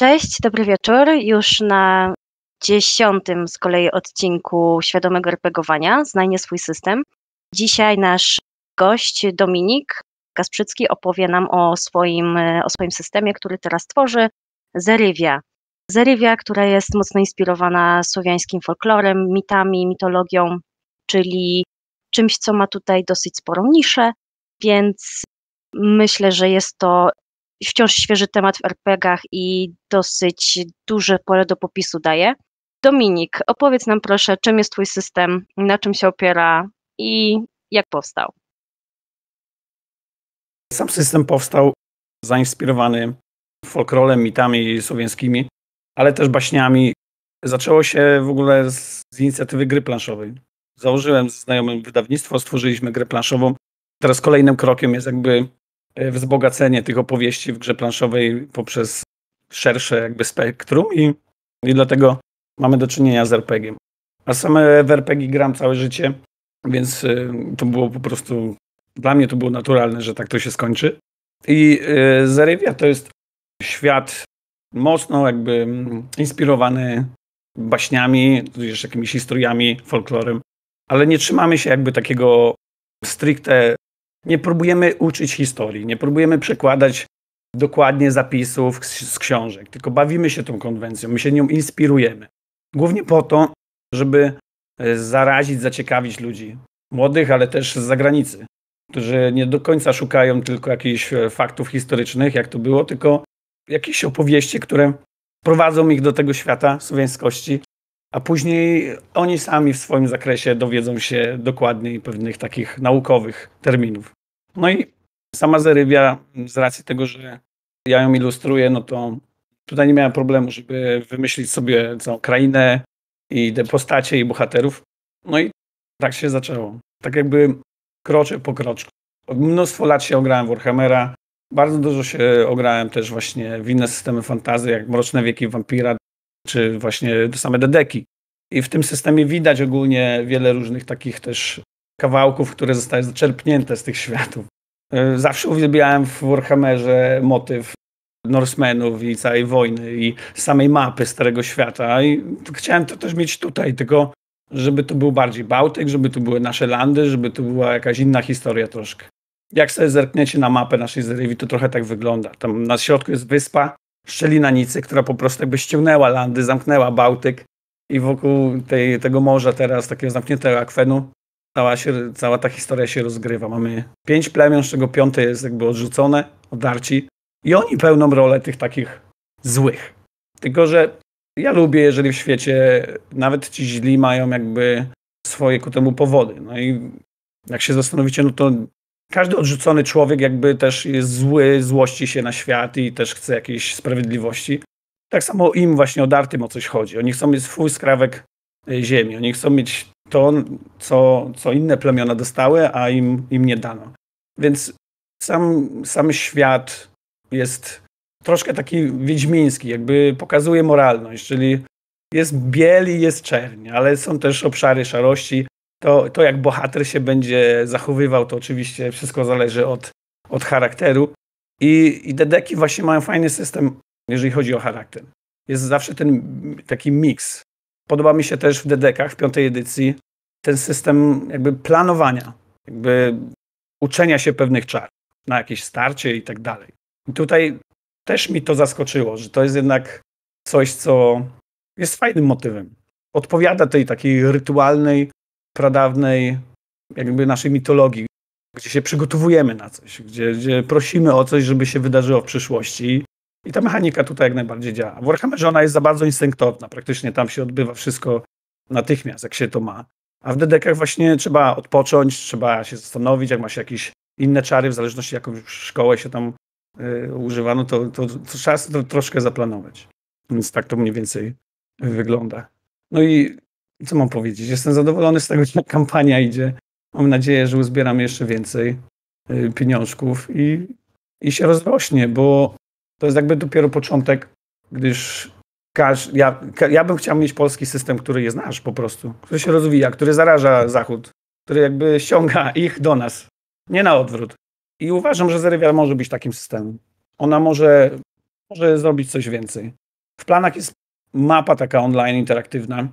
Cześć, dobry wieczór. Już na dziesiątym z kolei odcinku Świadomego RPGowania Znajnie swój system. Dzisiaj nasz gość Dominik Kasprzycki opowie nam o swoim, o swoim systemie, który teraz tworzy, Zerywia. Zerywia, która jest mocno inspirowana słowiańskim folklorem, mitami, mitologią, czyli czymś, co ma tutaj dosyć sporą niszę, więc myślę, że jest to wciąż świeży temat w RPGach i dosyć duże pole do popisu daje. Dominik, opowiedz nam proszę, czym jest Twój system, na czym się opiera i jak powstał. Sam system powstał zainspirowany folklorem, mitami słowiańskimi, ale też baśniami. Zaczęło się w ogóle z, z inicjatywy gry planszowej. Założyłem z znajomym wydawnictwo, stworzyliśmy grę planszową. Teraz kolejnym krokiem jest jakby wzbogacenie tych opowieści w grze planszowej poprzez szersze jakby spektrum i, i dlatego mamy do czynienia z RPG. A same w RPG gram całe życie, więc e, to było po prostu, dla mnie to było naturalne, że tak to się skończy. I e, Zerywia to jest świat mocno jakby mm, inspirowany baśniami, tudzież jakimiś historiami, folklorem, ale nie trzymamy się jakby takiego stricte, nie próbujemy uczyć historii, nie próbujemy przekładać dokładnie zapisów z książek, tylko bawimy się tą konwencją, my się nią inspirujemy. Głównie po to, żeby e, zarazić, zaciekawić ludzi, młodych, ale też z zagranicy, którzy nie do końca szukają tylko jakichś e, faktów historycznych, jak to było, tylko jakieś opowieści, które prowadzą ich do tego świata słowiańskości, a później oni sami w swoim zakresie dowiedzą się dokładniej pewnych takich naukowych terminów. No i sama Zerywia, z racji tego, że ja ją ilustruję, no to tutaj nie miałem problemu, żeby wymyślić sobie całą krainę i te postacie i bohaterów. No i tak się zaczęło. Tak jakby kroczek po kroczku. Mnóstwo lat się ograłem w Warhammera, bardzo dużo się ograłem też właśnie w inne systemy fantazy, jak Mroczne Wieki Wampira, czy właśnie same Dedeki. I w tym systemie widać ogólnie wiele różnych takich też kawałków, które zostały zaczerpnięte z tych światów. E, zawsze uwielbiałem w Warhammerze motyw Norsemenów i całej wojny i samej mapy Starego Świata i chciałem to też mieć tutaj, tylko żeby to był bardziej Bałtyk, żeby to były nasze landy, żeby to była jakaś inna historia troszkę. Jak sobie zerkniecie na mapę naszej Zerywi, to trochę tak wygląda. Tam na środku jest wyspa, szczelina Nicy, która po prostu jakby ściągnęła landy, zamknęła Bałtyk i wokół tej, tego morza teraz, takiego zamkniętego akwenu, cała, się, cała ta historia się rozgrywa. Mamy pięć plemion, z czego piąte jest jakby odrzucone, odarci i oni pełną rolę tych takich złych. Tylko, że ja lubię, jeżeli w świecie nawet ci źli mają jakby swoje ku temu powody. No i jak się zastanowicie, no to każdy odrzucony człowiek jakby też jest zły, złości się na świat i też chce jakiejś sprawiedliwości. Tak samo im właśnie odartym o coś chodzi. Oni chcą mieć swój skrawek e, ziemi. Oni chcą mieć to, co, co inne plemiona dostały, a im, im nie dano. Więc sam, sam świat jest troszkę taki wiedźmiński, jakby pokazuje moralność, czyli jest biel i jest czerń, ale są też obszary szarości, to, to jak bohater się będzie zachowywał, to oczywiście wszystko zależy od, od charakteru. I, I dedeki właśnie mają fajny system, jeżeli chodzi o charakter. Jest zawsze ten taki miks. Podoba mi się też w dedekach, w piątej edycji, ten system jakby planowania, jakby uczenia się pewnych czar na jakieś starcie i tak dalej. I tutaj też mi to zaskoczyło, że to jest jednak coś, co jest fajnym motywem. Odpowiada tej takiej rytualnej, pradawnej jakby naszej mitologii, gdzie się przygotowujemy na coś, gdzie, gdzie prosimy o coś, żeby się wydarzyło w przyszłości. I ta mechanika tutaj jak najbardziej działa. W Warhammerze ona jest za bardzo instynktowna. Praktycznie tam się odbywa wszystko natychmiast, jak się to ma. A w dedekach właśnie trzeba odpocząć, trzeba się zastanowić, jak ma się jakieś inne czary, w zależności jaką szkołę się tam y, używa, no to, to, to trzeba to troszkę zaplanować. Więc tak to mniej więcej wygląda. No i co mam powiedzieć? Jestem zadowolony z tego, jak kampania idzie. Mam nadzieję, że uzbieram jeszcze więcej y, pieniążków i, i się rozrośnie, bo to jest jakby dopiero początek, gdyż każ, ja, ja bym chciał mieć polski system, który jest nasz po prostu, który się rozwija, który zaraża Zachód, który jakby ściąga ich do nas, nie na odwrót. I uważam, że Zerywia może być takim systemem. Ona może, może zrobić coś więcej. W planach jest mapa taka online interaktywna.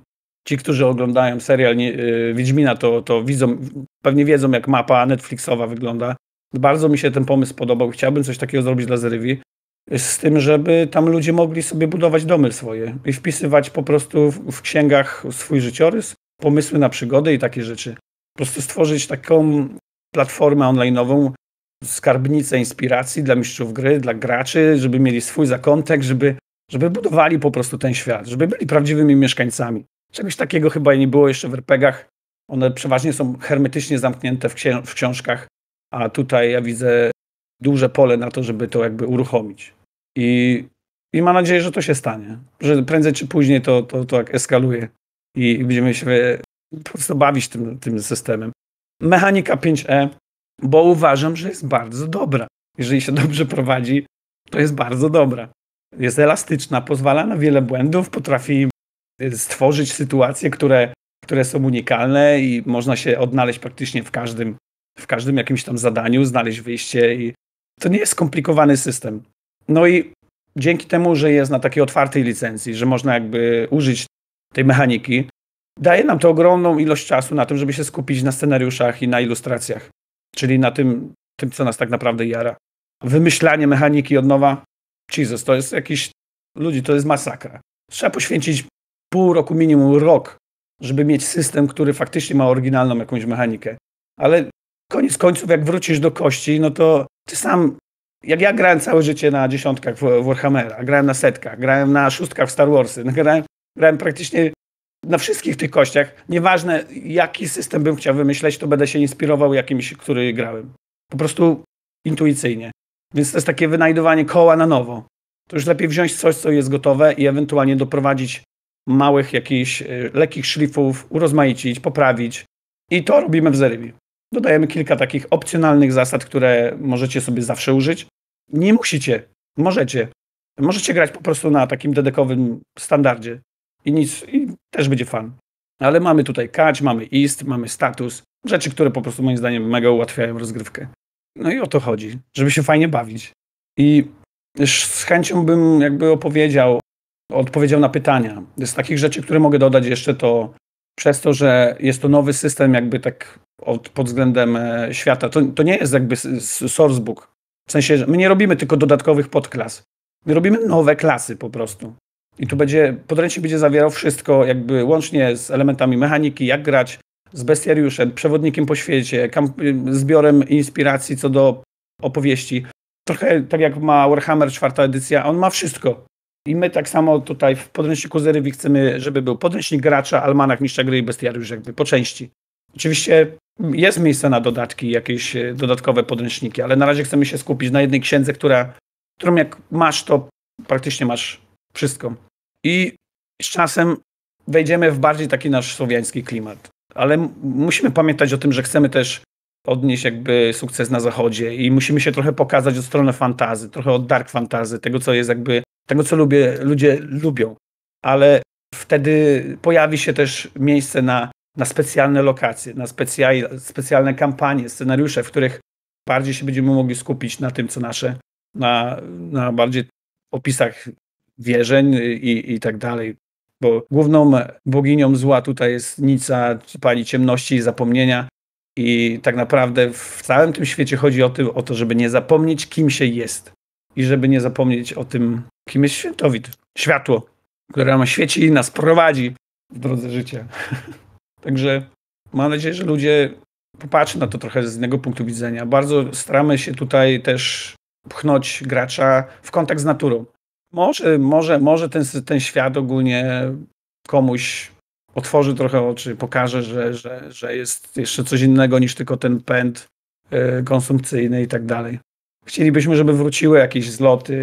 Ci, którzy oglądają serial nie, yy, Wiedźmina, to, to widzą, pewnie wiedzą, jak mapa Netflixowa wygląda. Bardzo mi się ten pomysł podobał. Chciałbym coś takiego zrobić dla Zerywi. Z tym, żeby tam ludzie mogli sobie budować domy swoje i wpisywać po prostu w, w księgach swój życiorys, pomysły na przygody i takie rzeczy. Po prostu stworzyć taką platformę online'ową, skarbnicę inspiracji dla mistrzów gry, dla graczy, żeby mieli swój zakątek, żeby, żeby budowali po prostu ten świat, żeby byli prawdziwymi mieszkańcami. Czegoś takiego chyba nie było jeszcze w RPGach. One przeważnie są hermetycznie zamknięte w, w książkach, a tutaj ja widzę duże pole na to, żeby to jakby uruchomić. I, i mam nadzieję, że to się stanie. Że prędzej czy później to, to, to jak eskaluje i będziemy się po prostu bawić tym, tym systemem. Mechanika 5E, bo uważam, że jest bardzo dobra. Jeżeli się dobrze prowadzi, to jest bardzo dobra. Jest elastyczna, pozwala na wiele błędów, potrafi stworzyć sytuacje, które, które są unikalne i można się odnaleźć praktycznie w każdym, w każdym jakimś tam zadaniu, znaleźć wyjście i to nie jest skomplikowany system. No i dzięki temu, że jest na takiej otwartej licencji, że można jakby użyć tej mechaniki, daje nam to ogromną ilość czasu na tym, żeby się skupić na scenariuszach i na ilustracjach, czyli na tym, tym co nas tak naprawdę jara. Wymyślanie mechaniki od nowa, Jesus, to jest jakiś, ludzi, to jest masakra. Trzeba poświęcić pół roku, minimum rok, żeby mieć system, który faktycznie ma oryginalną jakąś mechanikę. Ale koniec końców, jak wrócisz do kości, no to ty sam, jak ja grałem całe życie na dziesiątkach Warhammera, grałem na setkach, grałem na szóstkach w Star Warsy, grałem, grałem praktycznie na wszystkich tych kościach, nieważne jaki system bym chciał wymyśleć, to będę się inspirował jakimś, który grałem. Po prostu intuicyjnie. Więc to jest takie wynajdowanie koła na nowo. To już lepiej wziąć coś, co jest gotowe i ewentualnie doprowadzić małych jakichś y, lekkich szlifów, urozmaicić, poprawić. I to robimy w Zerybi. Dodajemy kilka takich opcjonalnych zasad, które możecie sobie zawsze użyć. Nie musicie, możecie. Możecie grać po prostu na takim dedekowym standardzie i nic, i też będzie fan. Ale mamy tutaj catch, mamy ist, mamy status, rzeczy, które po prostu moim zdaniem mega ułatwiają rozgrywkę. No i o to chodzi, żeby się fajnie bawić. I z chęcią bym jakby opowiedział, odpowiedział na pytania. Z takich rzeczy, które mogę dodać jeszcze, to przez to, że jest to nowy system jakby tak od, pod względem e, świata, to, to nie jest jakby sourcebook. W sensie, że my nie robimy tylko dodatkowych podklas. My robimy nowe klasy po prostu. I tu będzie, podręcznik będzie zawierał wszystko, jakby łącznie z elementami mechaniki, jak grać, z bestiariuszem, przewodnikiem po świecie, zbiorem inspiracji co do opowieści. Trochę tak jak ma Warhammer czwarta edycja, on ma wszystko. I my tak samo tutaj w podręczniku Zerywi chcemy, żeby był podręcznik gracza, almanach mistrza gry i bestiariusz jakby po części. Oczywiście jest miejsce na dodatki, jakieś e, dodatkowe podręczniki, ale na razie chcemy się skupić na jednej księdze, która, którą jak masz, to praktycznie masz wszystko. I z czasem wejdziemy w bardziej taki nasz słowiański klimat. Ale musimy pamiętać o tym, że chcemy też odnieść jakby sukces na zachodzie i musimy się trochę pokazać od strony fantazy, trochę od dark fantazy, tego co jest jakby, tego co lubię, ludzie lubią. Ale wtedy pojawi się też miejsce na, na specjalne lokacje, na specjal, specjalne kampanie, scenariusze, w których bardziej się będziemy mogli skupić na tym, co nasze, na, na bardziej opisach wierzeń i, i tak dalej. Bo główną boginią zła tutaj jest Nica, pani ciemności i zapomnienia. I tak naprawdę w całym tym świecie chodzi o, tym, o to, żeby nie zapomnieć, kim się jest. I żeby nie zapomnieć o tym, kim jest świętowid. Światło, które nam świeci i nas prowadzi w drodze życia. Także mam nadzieję, że ludzie popatrzą na to trochę z innego punktu widzenia. Bardzo staramy się tutaj też pchnąć gracza w kontakt z naturą. Może, może, może ten, ten świat ogólnie komuś otworzy trochę oczy, pokaże, że, że, że jest jeszcze coś innego niż tylko ten pęd y, konsumpcyjny i tak dalej. Chcielibyśmy, żeby wróciły jakieś zloty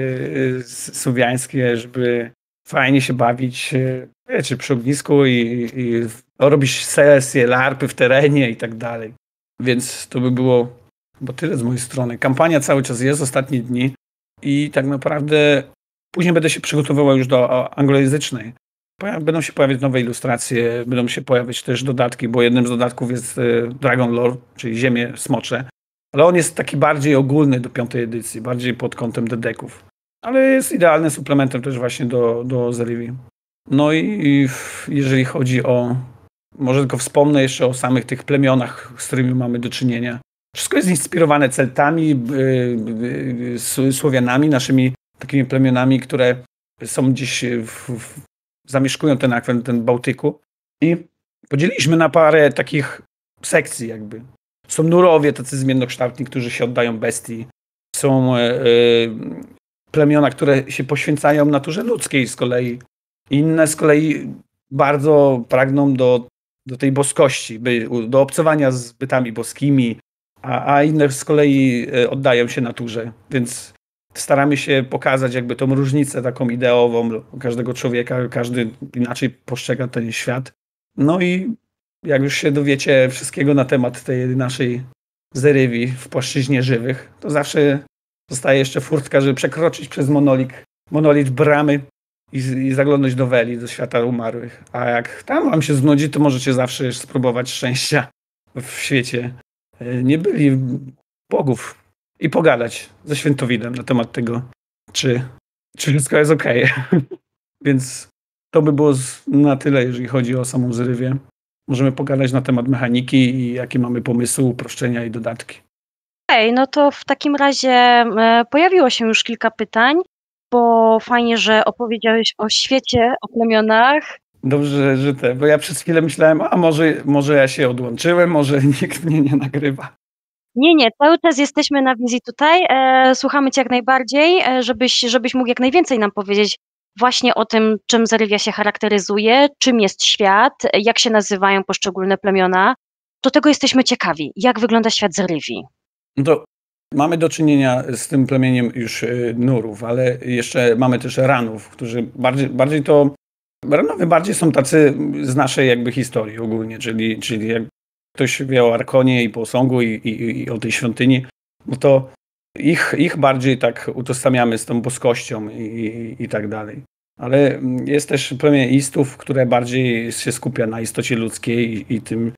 y, słowiańskie, żeby fajnie się bawić y, wiecie, przy ognisku i, i robić sesje, larpy w terenie i tak dalej. Więc to by było bo tyle z mojej strony. Kampania cały czas jest, ostatnie dni i tak naprawdę Później będę się przygotowywał już do anglojęzycznej. Będą się pojawiać nowe ilustracje, będą się pojawiać też dodatki, bo jednym z dodatków jest e, Dragon Lore, czyli Ziemie Smocze. Ale on jest taki bardziej ogólny do piątej edycji, bardziej pod kątem dedeków. ale jest idealnym suplementem też właśnie do, do Zerivi. No i jeżeli chodzi o, może tylko wspomnę jeszcze o samych tych plemionach, z którymi mamy do czynienia. Wszystko jest inspirowane Celtami, yy, yy, Słowianami, naszymi takimi plemionami, które są gdzieś, w, w, zamieszkują ten akwen, ten Bałtyku. I podzieliliśmy na parę takich sekcji jakby. Są nurowie, tacy zmiennokształtni, którzy się oddają bestii. Są yy, plemiona, które się poświęcają naturze ludzkiej z kolei. Inne z kolei bardzo pragną do, do tej boskości, by, do obcowania z bytami boskimi, a, a inne z kolei e, oddają się naturze. Więc staramy się pokazać jakby tą różnicę taką ideową każdego człowieka, każdy inaczej postrzega ten świat. No i jak już się dowiecie wszystkiego na temat tej naszej zerywi w płaszczyźnie żywych, to zawsze zostaje jeszcze furtka, żeby przekroczyć przez monolik, monolit bramy i, i zaglądać do Weli, do świata umarłych. A jak tam wam się znudzi, to możecie zawsze spróbować szczęścia w świecie e, nie byli bogów i pogadać ze Świętowidem na temat tego, czy, czy wszystko jest ok. Więc to by było na tyle, jeżeli chodzi o samą zrywię. Możemy pogadać na temat mechaniki i jakie mamy pomysły, uproszczenia i dodatki. Okej, okay, no to w takim razie pojawiło się już kilka pytań, bo fajnie, że opowiedziałeś o świecie, o plemionach. Dobrze, że te, bo ja przez chwilę myślałem, a może, może ja się odłączyłem, może nikt mnie nie nagrywa. Nie, nie, cały czas jesteśmy na wizji tutaj. E, słuchamy Cię jak najbardziej, e, żebyś, żebyś mógł jak najwięcej nam powiedzieć właśnie o tym, czym Zerywia się charakteryzuje, czym jest świat, jak się nazywają poszczególne plemiona. Do tego jesteśmy ciekawi. Jak wygląda świat Zerywii? No to mamy do czynienia z tym plemieniem już y, Nurów, ale jeszcze mamy też Ranów, którzy bardziej, bardziej to Ranowie bardziej są tacy z naszej jakby historii ogólnie, czyli, czyli jak ktoś wie o Arkonie i posągu i, i, i o tej świątyni, no to ich, ich bardziej tak utożsamiamy z tą boskością i, i, i tak dalej. Ale jest też plemię istów, które bardziej się skupia na istocie ludzkiej i, i tym,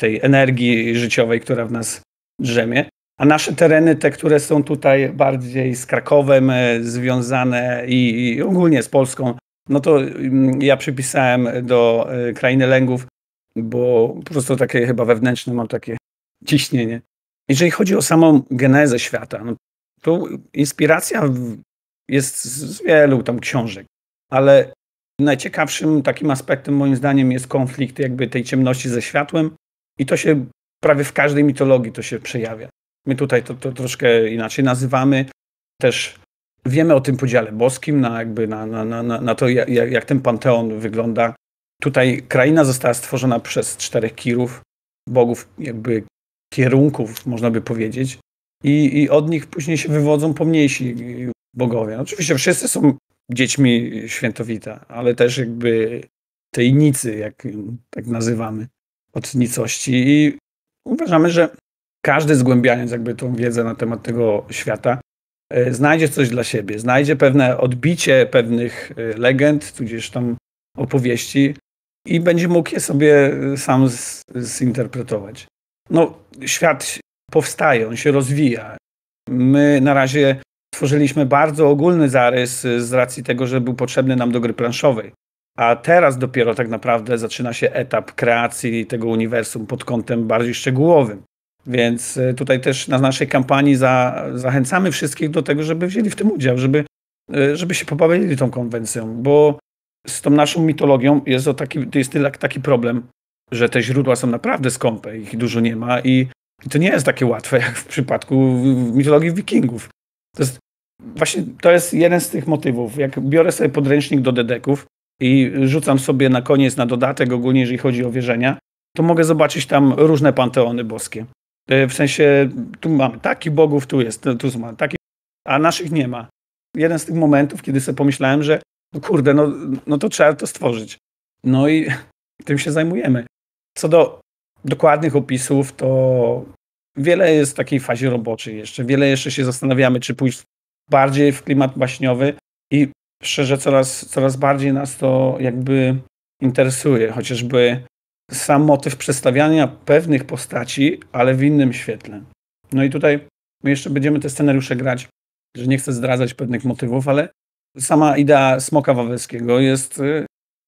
tej energii życiowej, która w nas drzemie. A nasze tereny, te, które są tutaj bardziej z Krakowem e, związane i, i ogólnie z Polską, no to mm, ja przypisałem do e, krainy lęgów, bo po prostu takie chyba wewnętrzne mam takie ciśnienie. Jeżeli chodzi o samą genezę świata, no to inspiracja jest z wielu tam książek, ale najciekawszym takim aspektem moim zdaniem jest konflikt jakby tej ciemności ze światłem i to się prawie w każdej mitologii to się przejawia. My tutaj to, to troszkę inaczej nazywamy. Też wiemy o tym podziale boskim, na, jakby na, na, na, na to, jak, jak ten panteon wygląda. Tutaj kraina została stworzona przez czterech kirów, bogów jakby kierunków, można by powiedzieć. I, I od nich później się wywodzą pomniejsi bogowie. Oczywiście wszyscy są dziećmi świętowita, ale też jakby tej nicy, jak tak nazywamy, od nicości. I uważamy, że każdy zgłębiając jakby tą wiedzę na temat tego świata, e, znajdzie coś dla siebie, znajdzie pewne odbicie pewnych e, legend, tudzież tam opowieści i będzie mógł je sobie e, sam zinterpretować. No, świat powstaje, on się rozwija. My na razie tworzyliśmy bardzo ogólny zarys z racji tego, że był potrzebny nam do gry planszowej. A teraz dopiero tak naprawdę zaczyna się etap kreacji tego uniwersum pod kątem bardziej szczegółowym. Więc e, tutaj też na naszej kampanii za, zachęcamy wszystkich do tego, żeby wzięli w tym udział, żeby, e, żeby się pobawili tą konwencją, bo z tą naszą mitologią jest, o taki, jest taki problem, że te źródła są naprawdę skąpe, ich dużo nie ma i, to nie jest takie łatwe jak w przypadku mitologii wikingów. To jest, właśnie to jest jeden z tych motywów. Jak biorę sobie podręcznik do dedeków i rzucam sobie na koniec na dodatek ogólnie, jeżeli chodzi o wierzenia, to mogę zobaczyć tam różne panteony boskie. E, w sensie, tu mamy takich bogów, tu jest, tu mamy taki, a naszych nie ma. Jeden z tych momentów, kiedy sobie pomyślałem, że no kurde, no, no to trzeba to stworzyć. No i tym się zajmujemy. Co do dokładnych opisów, to wiele jest w takiej fazie roboczej jeszcze. Wiele jeszcze się zastanawiamy, czy pójść bardziej w klimat baśniowy i szczerze coraz, coraz bardziej nas to jakby interesuje. Chociażby sam motyw przedstawiania pewnych postaci, ale w innym świetle. No i tutaj my jeszcze będziemy te scenariusze grać że nie chcę zdradzać pewnych motywów, ale sama idea smoka wawelskiego jest, y,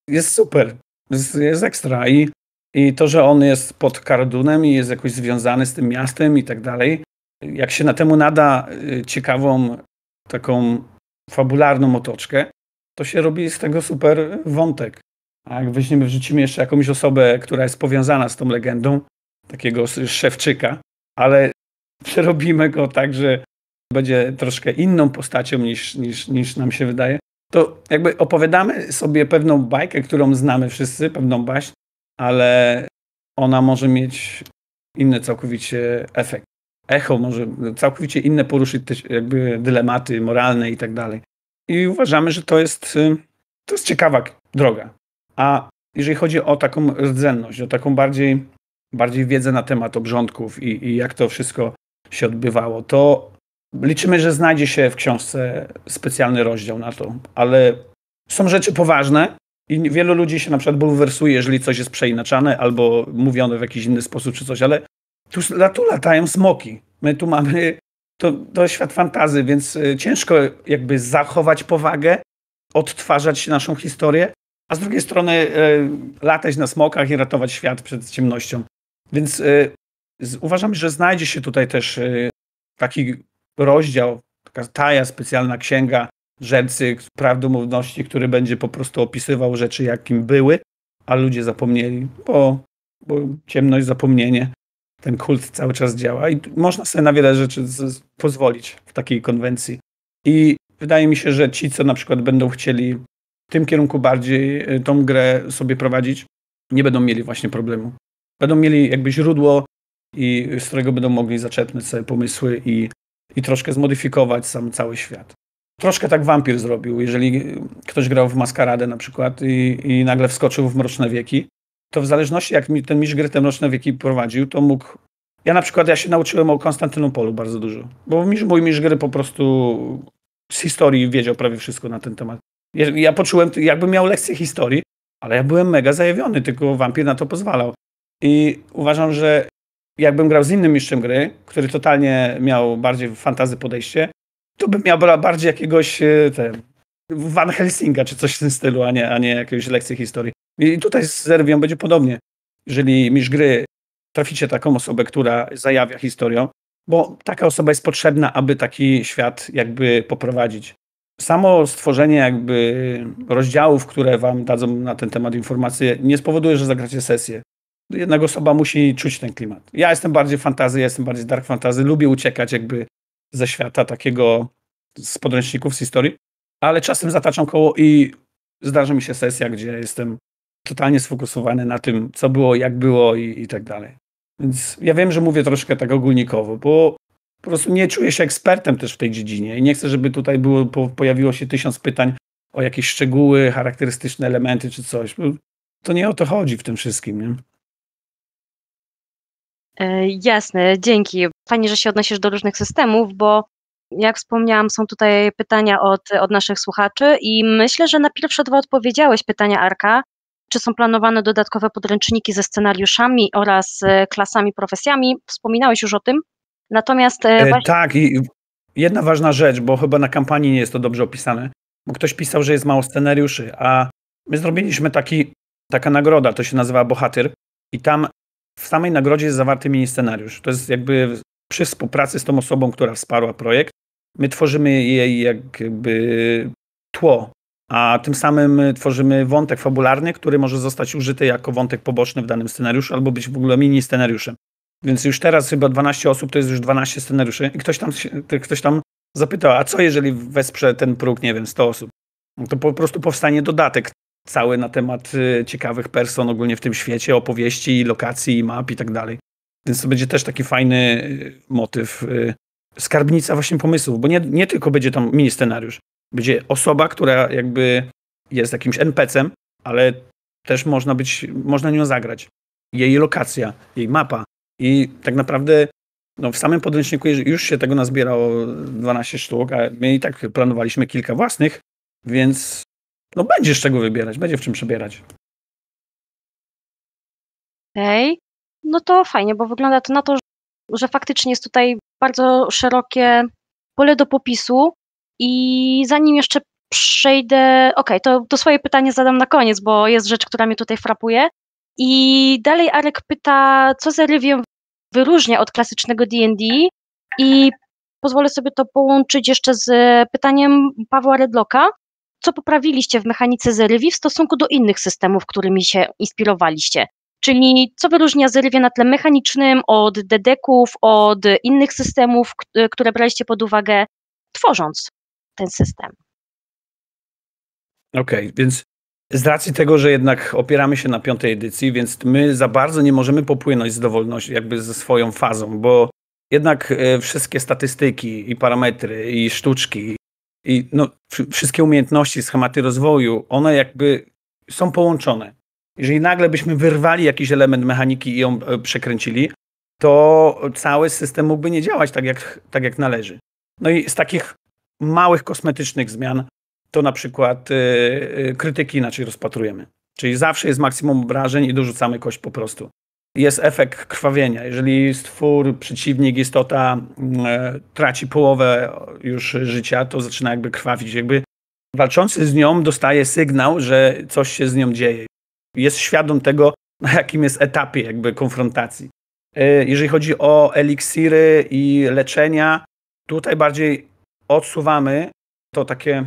jest super, jest, jest ekstra i, i to, że on jest pod Kardunem i jest jakoś związany z tym miastem i tak dalej, jak się na temu nada y, ciekawą, taką fabularną otoczkę, to się robi z tego super wątek. A jak weźmiemy, wrzucimy jeszcze jakąś osobę, która jest powiązana z tą legendą, takiego szewczyka, ale przerobimy go tak, że będzie troszkę inną postacią niż, niż, niż nam się wydaje, to jakby opowiadamy sobie pewną bajkę, którą znamy wszyscy, pewną baśń, ale ona może mieć inny całkowicie efekt. Echo może całkowicie inne poruszyć te jakby dylematy moralne i tak dalej. I uważamy, że to jest, to jest ciekawa droga. A jeżeli chodzi o taką rdzenność, o taką bardziej, bardziej wiedzę na temat obrządków i, i jak to wszystko się odbywało, to liczymy, że znajdzie się w książce specjalny rozdział na to, ale są rzeczy poważne i wielu ludzi się na przykład bulwersuje, jeżeli coś jest przeinaczane albo mówione w jakiś inny sposób czy coś, ale tu, tu latają smoki. My tu mamy, to, to świat fantazy, więc e, ciężko jakby zachować powagę, odtwarzać naszą historię, a z drugiej strony y, latać na smokach i ratować świat przed ciemnością. Więc y, uważam, że znajdzie się tutaj też y, taki rozdział, taka taja, specjalna księga Żercy prawdomówności, który będzie po prostu opisywał rzeczy, jakim były, a ludzie zapomnieli, bo, bo ciemność, zapomnienie, ten kult cały czas działa i można sobie na wiele rzeczy z, pozwolić w takiej konwencji. I wydaje mi się, że ci, co na przykład będą chcieli w tym kierunku bardziej y, tą grę sobie prowadzić, nie będą mieli właśnie problemu. Będą mieli jakby źródło, i z którego będą mogli zaczerpnąć sobie pomysły i, i troszkę zmodyfikować sam cały świat. Troszkę tak wampir zrobił. Jeżeli ktoś grał w Maskaradę na przykład i, i nagle wskoczył w Mroczne Wieki, to w zależności jak mi ten mistrz gry te Mroczne Wieki prowadził, to mógł... Ja na przykład, ja się nauczyłem o Konstantynopolu bardzo dużo, bo mój mistrz gry po prostu z historii wiedział prawie wszystko na ten temat. Ja poczułem, jakbym miał lekcję historii, ale ja byłem mega zajawiony, tylko wampir na to pozwalał. I uważam, że jakbym grał z innym mistrzem gry, który totalnie miał bardziej fantazy podejście, to bym miał bardziej jakiegoś e, ten, Van Helsinga czy coś w tym stylu, a nie, a nie jakieś lekcje historii. I tutaj z Zerwią będzie podobnie. Jeżeli mistrz gry traficie taką osobę, która zajawia historią, bo taka osoba jest potrzebna, aby taki świat jakby poprowadzić. Samo stworzenie jakby rozdziałów, które wam dadzą na ten temat informacje, nie spowoduje, że zagracie sesję. Jednak osoba musi czuć ten klimat. Ja jestem bardziej fantazy, ja jestem bardziej dark fantazy, lubię uciekać jakby ze świata takiego z podręczników, z historii, ale czasem zataczam koło i zdarza mi się sesja, gdzie jestem totalnie sfokusowany na tym, co było, jak było i, i tak dalej. Więc ja wiem, że mówię troszkę tak ogólnikowo, bo po prostu nie czuję się ekspertem też w tej dziedzinie i nie chcę, żeby tutaj było, pojawiło się tysiąc pytań o jakieś szczegóły, charakterystyczne elementy czy coś. To nie o to chodzi w tym wszystkim. Nie? E, jasne, dzięki. Fajnie, że się odnosisz do różnych systemów, bo jak wspomniałam, są tutaj pytania od, od naszych słuchaczy i myślę, że na pierwsze dwa odpowiedziałeś pytania Arka. Czy są planowane dodatkowe podręczniki ze scenariuszami oraz e, klasami, profesjami? Wspominałeś już o tym. Natomiast. E, właśnie... Tak, i jedna ważna rzecz, bo chyba na kampanii nie jest to dobrze opisane, bo ktoś pisał, że jest mało scenariuszy, a my zrobiliśmy taki, taka nagroda, to się nazywa Bohatyr, i tam w samej nagrodzie jest zawarty mini scenariusz. To jest jakby przy współpracy z tą osobą, która wsparła projekt, my tworzymy jej jakby tło, a tym samym tworzymy wątek fabularny, który może zostać użyty jako wątek poboczny w danym scenariuszu albo być w ogóle mini scenariuszem. Więc już teraz chyba 12 osób to jest już 12 scenariuszy i ktoś tam, ktoś tam zapytał, a co jeżeli wesprze ten próg, nie wiem, 100 osób? To po prostu powstanie dodatek cały na temat y, ciekawych person ogólnie w tym świecie, opowieści, lokacji, map i tak dalej. Więc to będzie też taki fajny y, motyw, y, skarbnica właśnie pomysłów, bo nie, nie tylko będzie tam mini scenariusz. Będzie osoba, która jakby jest jakimś NPC-em, ale też można być, można nią zagrać. Jej lokacja, jej mapa. I tak naprawdę no, w samym podręczniku już się tego nazbierało 12 sztuk, a my i tak planowaliśmy kilka własnych, więc no będzie z czego wybierać, będzie w czym przebierać. Okej, okay. no to fajnie, bo wygląda to na to, że faktycznie jest tutaj bardzo szerokie pole do popisu i zanim jeszcze przejdę, okej, okay, to, to swoje pytanie zadam na koniec, bo jest rzecz, która mnie tutaj frapuje. I dalej Arek pyta, co Zerywium wyróżnia od klasycznego D&D i pozwolę sobie to połączyć jeszcze z pytaniem Pawła Redlocka. Co poprawiliście w mechanice Zerywi w stosunku do innych systemów, którymi się inspirowaliście? Czyli co wyróżnia Zerywię na tle mechanicznym od dedeków, od innych systemów, które braliście pod uwagę, tworząc ten system? Okej, okay, więc z racji tego, że jednak opieramy się na piątej edycji, więc my za bardzo nie możemy popłynąć z dowolności, jakby ze swoją fazą, bo jednak e, wszystkie statystyki i parametry i sztuczki i no, wszystkie umiejętności, schematy rozwoju, one jakby są połączone. Jeżeli nagle byśmy wyrwali jakiś element mechaniki i ją e, przekręcili, to cały system mógłby nie działać tak jak, tak jak należy. No i z takich małych kosmetycznych zmian to na przykład yy, krytyki inaczej rozpatrujemy. Czyli zawsze jest maksimum obrażeń i dorzucamy kość po prostu. Jest efekt krwawienia. Jeżeli stwór, przeciwnik, istota yy, traci połowę już życia, to zaczyna jakby krwawić. Jakby walczący z nią dostaje sygnał, że coś się z nią dzieje. Jest świadom tego, na jakim jest etapie jakby konfrontacji. Yy, jeżeli chodzi o eliksiry i leczenia, tutaj bardziej odsuwamy to takie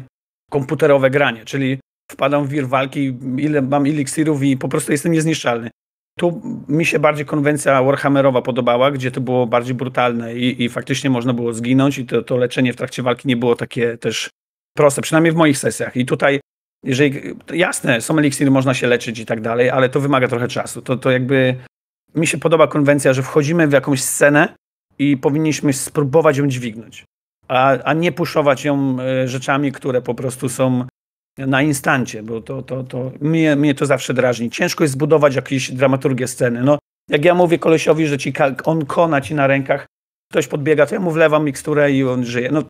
komputerowe granie, czyli wpadam w wir walki, ile mam eliksirów i po prostu jestem niezniszczalny. Tu mi się bardziej konwencja Warhammerowa podobała, gdzie to było bardziej brutalne i, i faktycznie można było zginąć i to, to leczenie w trakcie walki nie było takie też proste, przynajmniej w moich sesjach. I tutaj, jeżeli, jasne, są eliksiry, można się leczyć i tak dalej, ale to wymaga trochę czasu. To, to jakby mi się podoba konwencja, że wchodzimy w jakąś scenę i powinniśmy spróbować ją dźwignąć a, a nie puszować ją e, rzeczami, które po prostu są na instancie, bo to, to, to mnie, mnie to zawsze drażni. Ciężko jest zbudować jakąś dramaturgię sceny. No, jak ja mówię kolesiowi, że ci on kona ci na rękach, ktoś podbiega, to ja mu wlewam miksturę i on żyje. No,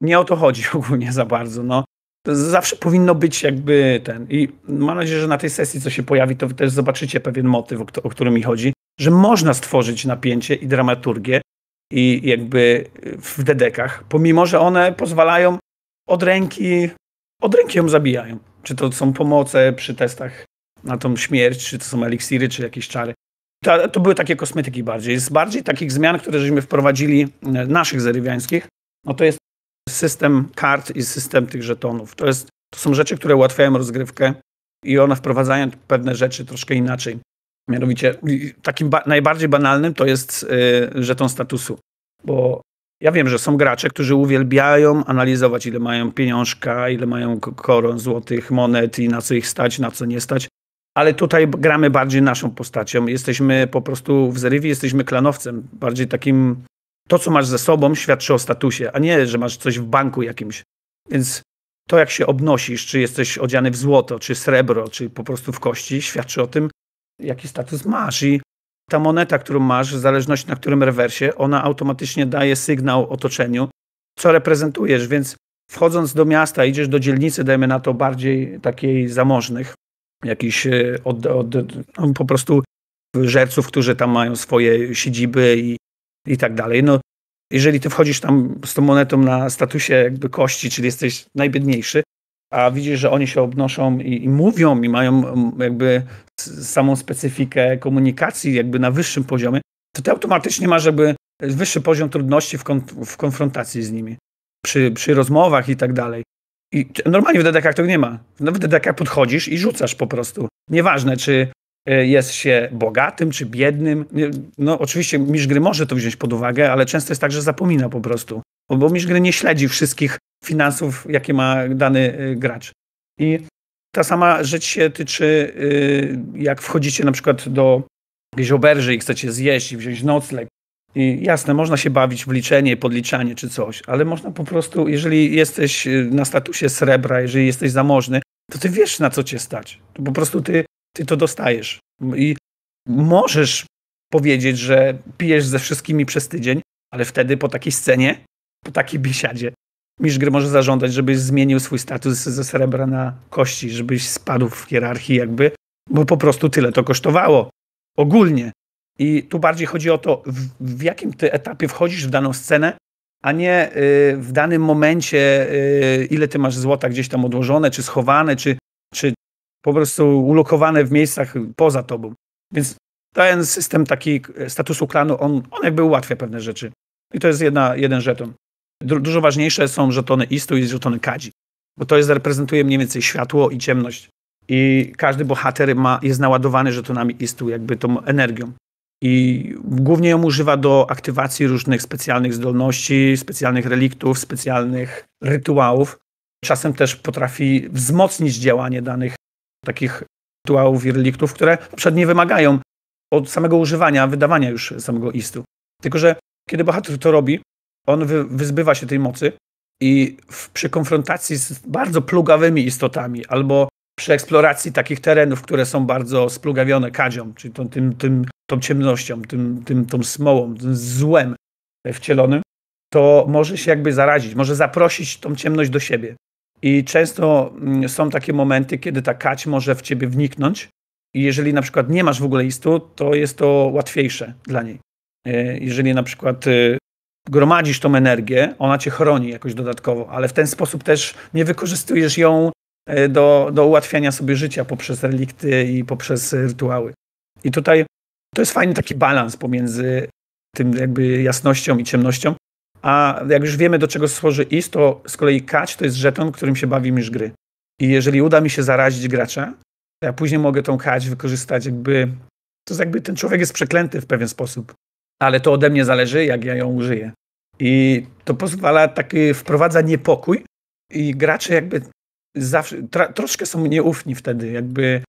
nie o to chodzi ogólnie za bardzo. No. Zawsze powinno być jakby ten. I mam nadzieję, że na tej sesji, co się pojawi, to też zobaczycie pewien motyw, o, o który mi chodzi, że można stworzyć napięcie i dramaturgię, i jakby w dedekach, pomimo, że one pozwalają od ręki, od ręki ją zabijają. Czy to są pomoce przy testach na tą śmierć, czy to są eliksiry, czy jakieś czary. To, to były takie kosmetyki bardziej. Z bardziej takich zmian, które żeśmy wprowadzili, e, naszych zerywiańskich, no to jest system kart i system tych żetonów. To, jest, to są rzeczy, które ułatwiają rozgrywkę i one wprowadzają pewne rzeczy troszkę inaczej. Mianowicie takim ba najbardziej banalnym to jest yy, żeton statusu, bo ja wiem, że są gracze, którzy uwielbiają analizować, ile mają pieniążka, ile mają koron, złotych, monet i na co ich stać, na co nie stać. Ale tutaj gramy bardziej naszą postacią. Jesteśmy po prostu w Zerywie, jesteśmy klanowcem. Bardziej takim, to co masz ze sobą świadczy o statusie, a nie, że masz coś w banku jakimś. Więc to jak się obnosisz, czy jesteś odziany w złoto, czy srebro, czy po prostu w kości, świadczy o tym, jaki status masz. I ta moneta, którą masz, w zależności na którym rewersie, ona automatycznie daje sygnał otoczeniu, co reprezentujesz. Więc wchodząc do miasta, idziesz do dzielnicy, dajmy na to bardziej takiej zamożnych, jakichś e, od, od, no, po prostu żerców, którzy tam mają swoje siedziby i, i tak dalej. No, jeżeli ty wchodzisz tam z tą monetą na statusie jakby kości, czyli jesteś najbiedniejszy, a widzisz, że oni się obnoszą i, i, mówią i mają mm, jakby samą specyfikę komunikacji jakby na wyższym poziomie, to ty automatycznie masz jakby wyższy poziom trudności w, w konfrontacji z nimi, przy, przy rozmowach i tak dalej. I normalnie w dedekach tego nie ma. No w dedekach podchodzisz i rzucasz po prostu. Nieważne, czy e, jest się bogatym, czy biednym. No oczywiście mistrz gry może to wziąć pod uwagę, ale często jest tak, że zapomina po prostu. Bo, bo gry nie śledzi wszystkich finansów, jakie ma dany y, gracz. I ta sama rzecz się tyczy, y, jak wchodzicie na przykład do jakiejś oberży i chcecie zjeść i wziąć nocleg. I jasne, można się bawić w liczenie, podliczanie czy coś, ale można po prostu, jeżeli jesteś y, na statusie srebra, jeżeli jesteś zamożny, to ty wiesz, na co cię stać. To po prostu ty, ty to dostajesz. I możesz powiedzieć, że pijesz ze wszystkimi przez tydzień, ale wtedy po takiej scenie, po takiej biesiadzie, Mistrz gry może zażądać, żebyś zmienił swój status ze srebra na kości, żebyś spadł w hierarchii jakby, bo po prostu tyle to kosztowało. Ogólnie. I tu bardziej chodzi o to, w, w jakim ty etapie wchodzisz w daną scenę a nie y, w danym momencie, y, ile ty masz złota gdzieś tam odłożone, czy schowane, czy, czy po prostu ulokowane w miejscach poza tobą. Więc ten system taki statusu klanu, on, on jakby ułatwia pewne rzeczy. I to jest jedna, jeden żeton. Dużo ważniejsze są żetony Istu i żetony Kadzi, bo to jest, reprezentuje mniej więcej światło i ciemność. I każdy bohater ma, jest naładowany żetonami Istu, jakby tą energią. I głównie ją używa do aktywacji różnych specjalnych zdolności, specjalnych reliktów, specjalnych rytuałów. Czasem też potrafi wzmocnić działanie danych takich rytuałów i reliktów, które przed nie wymagają od samego używania, wydawania już samego istu. Tylko, że kiedy bohater to robi, on wy, wyzbywa się tej mocy i w, przy konfrontacji z bardzo plugawymi istotami albo przy eksploracji takich terenów, które są bardzo splugawione kadzią, czyli tą, tym, tym, tą ciemnością, tym, tym, tą smołą, tym złem wcielonym, to może się jakby zarazić, może zaprosić tą ciemność do siebie. I często mm, są takie momenty, kiedy ta kać może w ciebie wniknąć i jeżeli na przykład nie masz w ogóle istu, to jest to łatwiejsze dla niej. E, jeżeli na przykład y, gromadzisz tą energię, ona cię chroni jakoś dodatkowo, ale w ten sposób też nie wykorzystujesz ją e, do, do ułatwiania sobie życia poprzez relikty i poprzez rytuały. I tutaj to jest fajny taki balans pomiędzy tym jakby jasnością i ciemnością, a jak już wiemy, do czego służy IS, to z kolei kać to jest żeton, którym się bawi mistrz gry. I jeżeli uda mi się zarazić gracza, to ja później mogę tą kać wykorzystać jakby... To jest jakby ten człowiek jest przeklęty w pewien sposób ale to ode mnie zależy, jak ja ją użyję. I to pozwala taki, wprowadza niepokój i gracze jakby zawsze, tra, troszkę są nieufni wtedy, jakby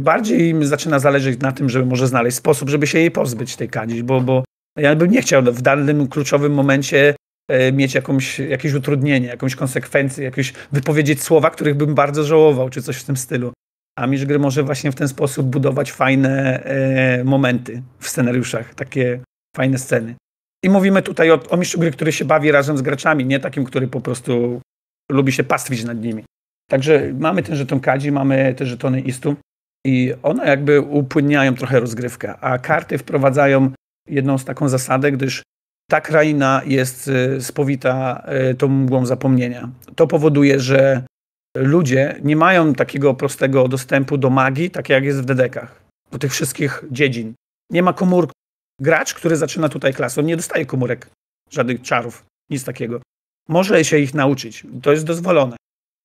bardziej im zaczyna zależeć na tym, żeby może znaleźć sposób, żeby się jej pozbyć, tej kadzi, bo, bo ja bym nie chciał w danym kluczowym momencie e, mieć jakąś, jakieś utrudnienie, jakąś konsekwencję, jakieś wypowiedzieć słowa, których bym bardzo żałował, czy coś w tym stylu. A mistrz gry może właśnie w ten sposób budować fajne e, momenty w scenariuszach, takie fajne sceny. I mówimy tutaj o, o mistrzu gry, który się bawi razem z graczami, nie takim, który po prostu lubi się pastwić nad nimi. Także mamy ten żeton kadzi, mamy te żetony istu i one jakby upłynniają trochę rozgrywkę, a karty wprowadzają jedną z taką zasadę, gdyż ta kraina jest y, spowita y, tą mgłą zapomnienia. To powoduje, że ludzie nie mają takiego prostego dostępu do magii, tak jak jest w dedekach, do tych wszystkich dziedzin. Nie ma komórk, gracz, który zaczyna tutaj klasę, on nie dostaje komórek, żadnych czarów, nic takiego. Może się ich nauczyć, to jest dozwolone,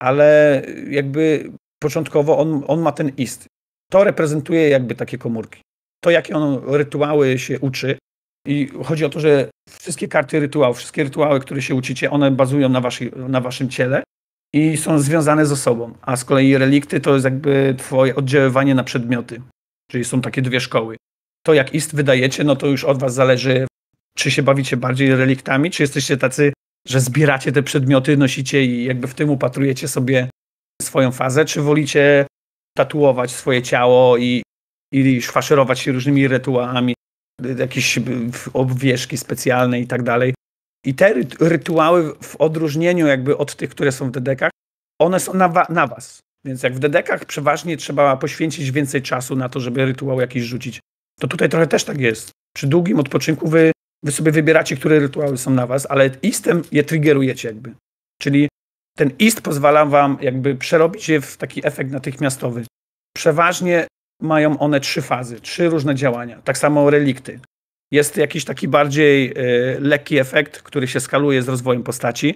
ale jakby początkowo on, on ma ten ist. To reprezentuje jakby takie komórki. To, jakie on rytuały się uczy, i chodzi o to, że wszystkie karty rytuałów, wszystkie rytuały, które się uczycie, one bazują na, na waszym ciele i są związane ze sobą. A z kolei relikty to jest jakby twoje oddziaływanie na przedmioty. Czyli są takie dwie szkoły to, jak ist wydajecie, no to już od was zależy, czy się bawicie bardziej reliktami, czy jesteście tacy, że zbieracie te przedmioty, nosicie i jakby w tym upatrujecie sobie swoją fazę, czy wolicie tatuować swoje ciało i, i szwaszerować się różnymi rytuałami, jakieś obwieszki specjalne i tak dalej. I te rytuały w odróżnieniu jakby od tych, które są w dedekach, one są na, wa na was. Więc jak w dedekach przeważnie trzeba poświęcić więcej czasu na to, żeby rytuał jakiś rzucić to tutaj trochę też tak jest. Przy długim odpoczynku wy, wy sobie wybieracie, które rytuały są na was, ale istem je triggerujecie jakby. Czyli ten ist pozwala wam jakby przerobić je w taki efekt natychmiastowy. Przeważnie mają one trzy fazy, trzy różne działania. Tak samo relikty. Jest jakiś taki bardziej y, lekki efekt, który się skaluje z rozwojem postaci.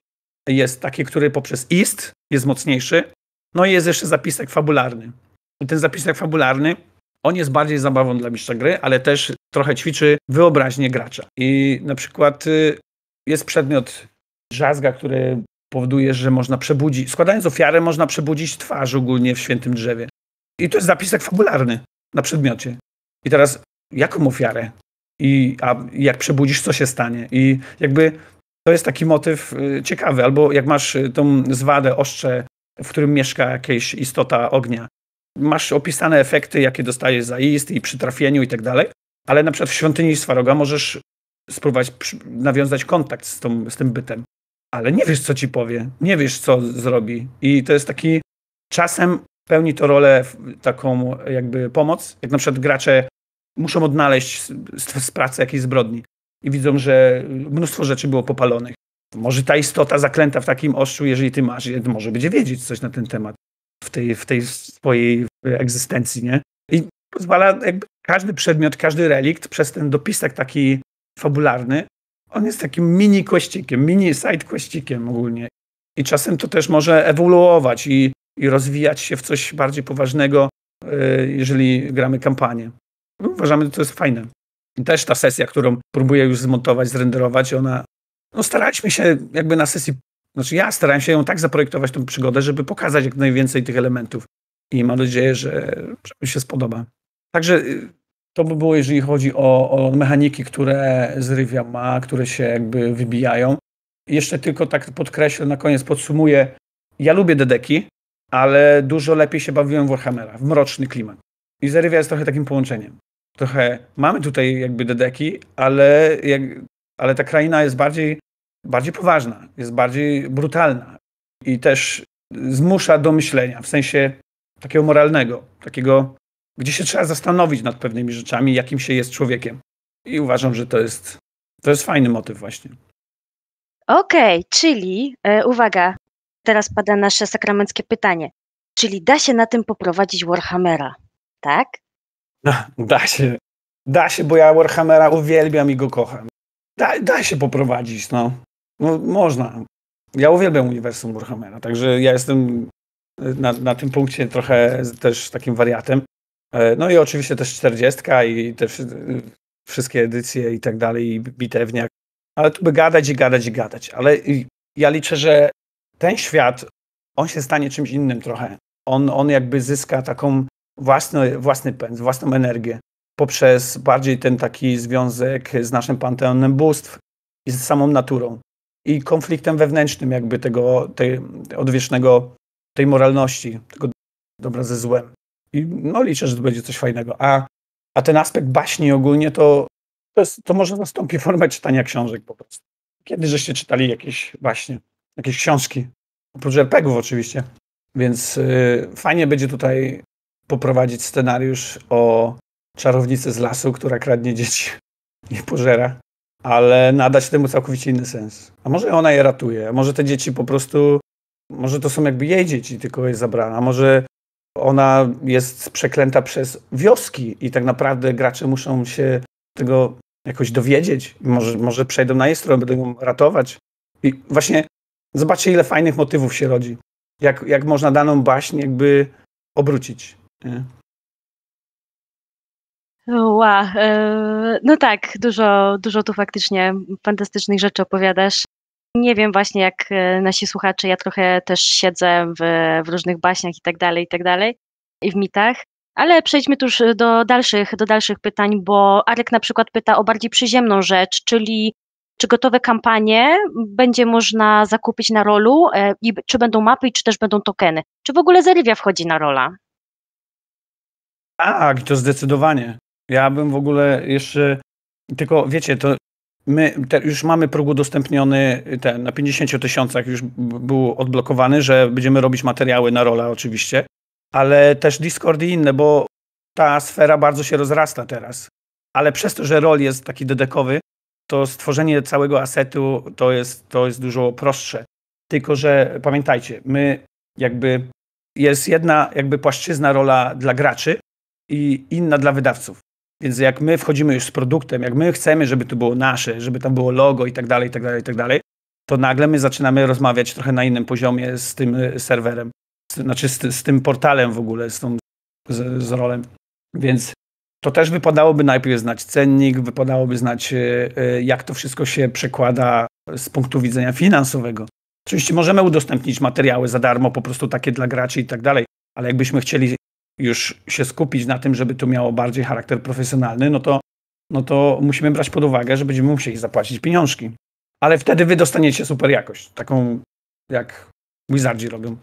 Jest taki, który poprzez ist jest mocniejszy. No i jest jeszcze zapisek fabularny. I ten zapisek fabularny on jest bardziej zabawą dla mistrza gry, ale też trochę ćwiczy wyobraźnię gracza. I na przykład y, jest przedmiot drzazga, który powoduje, że można przebudzić, składając ofiarę, można przebudzić twarz ogólnie w świętym drzewie. I to jest zapisek fabularny na przedmiocie. I teraz, jaką ofiarę? I a jak przebudzisz, co się stanie? I jakby to jest taki motyw y, ciekawy. Albo jak masz y, tą zwadę, ostrze, w którym mieszka jakaś istota ognia masz opisane efekty, jakie dostajesz za ist i przy trafieniu i tak dalej, ale na przykład w świątyni Swaroga możesz spróbować nawiązać kontakt z, tą, z tym bytem, ale nie wiesz, co ci powie, nie wiesz, co zrobi. I to jest taki, czasem pełni to rolę taką jakby pomoc, jak na przykład gracze muszą odnaleźć z, z pracy jakiejś zbrodni i widzą, że mnóstwo rzeczy było popalonych. może ta istota zaklęta w takim ostrzu, jeżeli ty masz, może będzie wiedzieć coś na ten temat w tej, w tej swojej egzystencji, nie? I pozwala jakby każdy przedmiot, każdy relikt przez ten dopisek taki fabularny, on jest takim mini kłeścikiem, mini side kłeścikiem ogólnie. I czasem to też może ewoluować i, i rozwijać się w coś bardziej poważnego, e, jeżeli gramy kampanię. No, uważamy, że to jest fajne. I też ta sesja, którą próbuję już zmontować, zrenderować, ona, no staraliśmy się jakby na sesji, znaczy ja starałem się ją tak zaprojektować, tą przygodę, żeby pokazać jak najwięcej tych elementów. I mam nadzieję, że, że się spodoba. Także y, to by było, jeżeli chodzi o, o mechaniki, które Zrywia ma, które się jakby wybijają. Jeszcze tylko tak podkreślę, na koniec podsumuję. Ja lubię dedeki, ale dużo lepiej się bawiłem w Warhammera, w mroczny klimat. I Zerywia jest trochę takim połączeniem. Trochę mamy tutaj jakby dedeki, ale, jak, ale ta kraina jest bardziej, bardziej poważna, jest bardziej brutalna i też zmusza do myślenia, w sensie takiego moralnego, takiego gdzie się trzeba zastanowić nad pewnymi rzeczami, jakim się jest człowiekiem. I uważam, że to jest, to jest fajny motyw właśnie. Okej, okay, czyli e, uwaga, teraz pada nasze sakramenckie pytanie. Czyli da się na tym poprowadzić Warhammera, tak? Da, da się. Da się, bo ja Warhammera uwielbiam i go kocham. Da, da się poprowadzić, no. No. Można. Ja uwielbiam uniwersum Warhammera, także ja jestem na, na tym punkcie trochę też takim wariatem. E, no i oczywiście też 40 i te wszystkie edycje i tak dalej, i bitewniak. Ale tu by gadać i gadać i gadać. Ale ja liczę, że ten świat, on się stanie czymś innym trochę. On, on jakby zyska taką własny, własny pęd, własną energię poprzez bardziej ten taki związek z naszym panteonem bóstw i z samą naturą. I konfliktem wewnętrznym jakby tego, tej odwiecznego, tej moralności, tego dobra ze złem. I no liczę, że to będzie coś fajnego. A, a ten aspekt baśni ogólnie to, to, jest, to może nastąpi formę czytania książek po prostu. Kiedy żeście czytali jakieś baśnie, jakieś książki? Oprócz RPGów oczywiście. Więc y, fajnie będzie tutaj poprowadzić scenariusz o czarownicy z lasu, która kradnie dzieci i pożera, ale nadać temu całkowicie inny sens. A może ona je ratuje, a może te dzieci po prostu, może to są jakby jej dzieci, tylko jest zabrana, a może ona jest przeklęta przez wioski i tak naprawdę gracze muszą się tego jakoś dowiedzieć. Może, może przejdą na jej stronę, będą ją ratować. I właśnie zobaczcie, ile fajnych motywów się rodzi. Jak, jak można daną baśń jakby obrócić. Nie? Wow, e, no tak, dużo, dużo tu faktycznie fantastycznych rzeczy opowiadasz. Nie wiem właśnie jak e, nasi słuchacze, ja trochę też siedzę w, w różnych baśniach i tak dalej, i tak dalej, i w mitach. Ale przejdźmy tu już do dalszych, do dalszych pytań, bo Arek na przykład pyta o bardziej przyziemną rzecz, czyli czy gotowe kampanie będzie można zakupić na rolu e, i czy będą mapy i czy też będą tokeny? Czy w ogóle Zerywia wchodzi na rola? Tak, to zdecydowanie. Ja bym w ogóle jeszcze, tylko wiecie, to My już mamy próg udostępniony ten, na 50 tysiącach już był odblokowany, że będziemy robić materiały na rolę oczywiście, ale też Discord i inne, bo ta sfera bardzo się rozrasta teraz. Ale przez to, że rol jest taki dedekowy, to stworzenie całego asetu to jest, to jest dużo prostsze. Tylko, że pamiętajcie, my jakby jest jedna jakby płaszczyzna rola dla graczy i inna dla wydawców. Więc jak my wchodzimy już z produktem, jak my chcemy, żeby to było nasze, żeby tam było logo i tak dalej, i tak dalej, i tak dalej, to nagle my zaczynamy rozmawiać trochę na innym poziomie z tym y, serwerem, znaczy z, z tym portalem w ogóle, z, tą, z, z. Więc to też wypadałoby najpierw znać cennik, wypadałoby znać, y, y, jak to wszystko się przekłada z punktu widzenia finansowego. Oczywiście możemy udostępnić materiały za darmo, po prostu takie dla graczy i tak dalej, ale jakbyśmy chcieli już się skupić na tym, żeby to miało bardziej charakter profesjonalny, no to, no to musimy brać pod uwagę, że będziemy musieli zapłacić pieniążki. Ale wtedy wy dostaniecie super jakość, taką jak Wizardzi robią.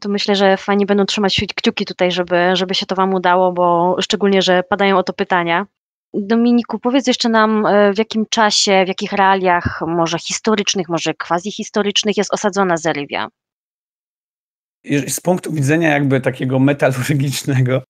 To myślę, że fani będą trzymać kciuki tutaj, żeby, żeby się to wam udało, bo szczególnie, że padają o to pytania. Dominiku, powiedz jeszcze nam, e, w jakim czasie, w jakich realiach, może historycznych, może quasi-historycznych jest osadzona Zerywia? Z punktu widzenia jakby takiego metalurgicznego,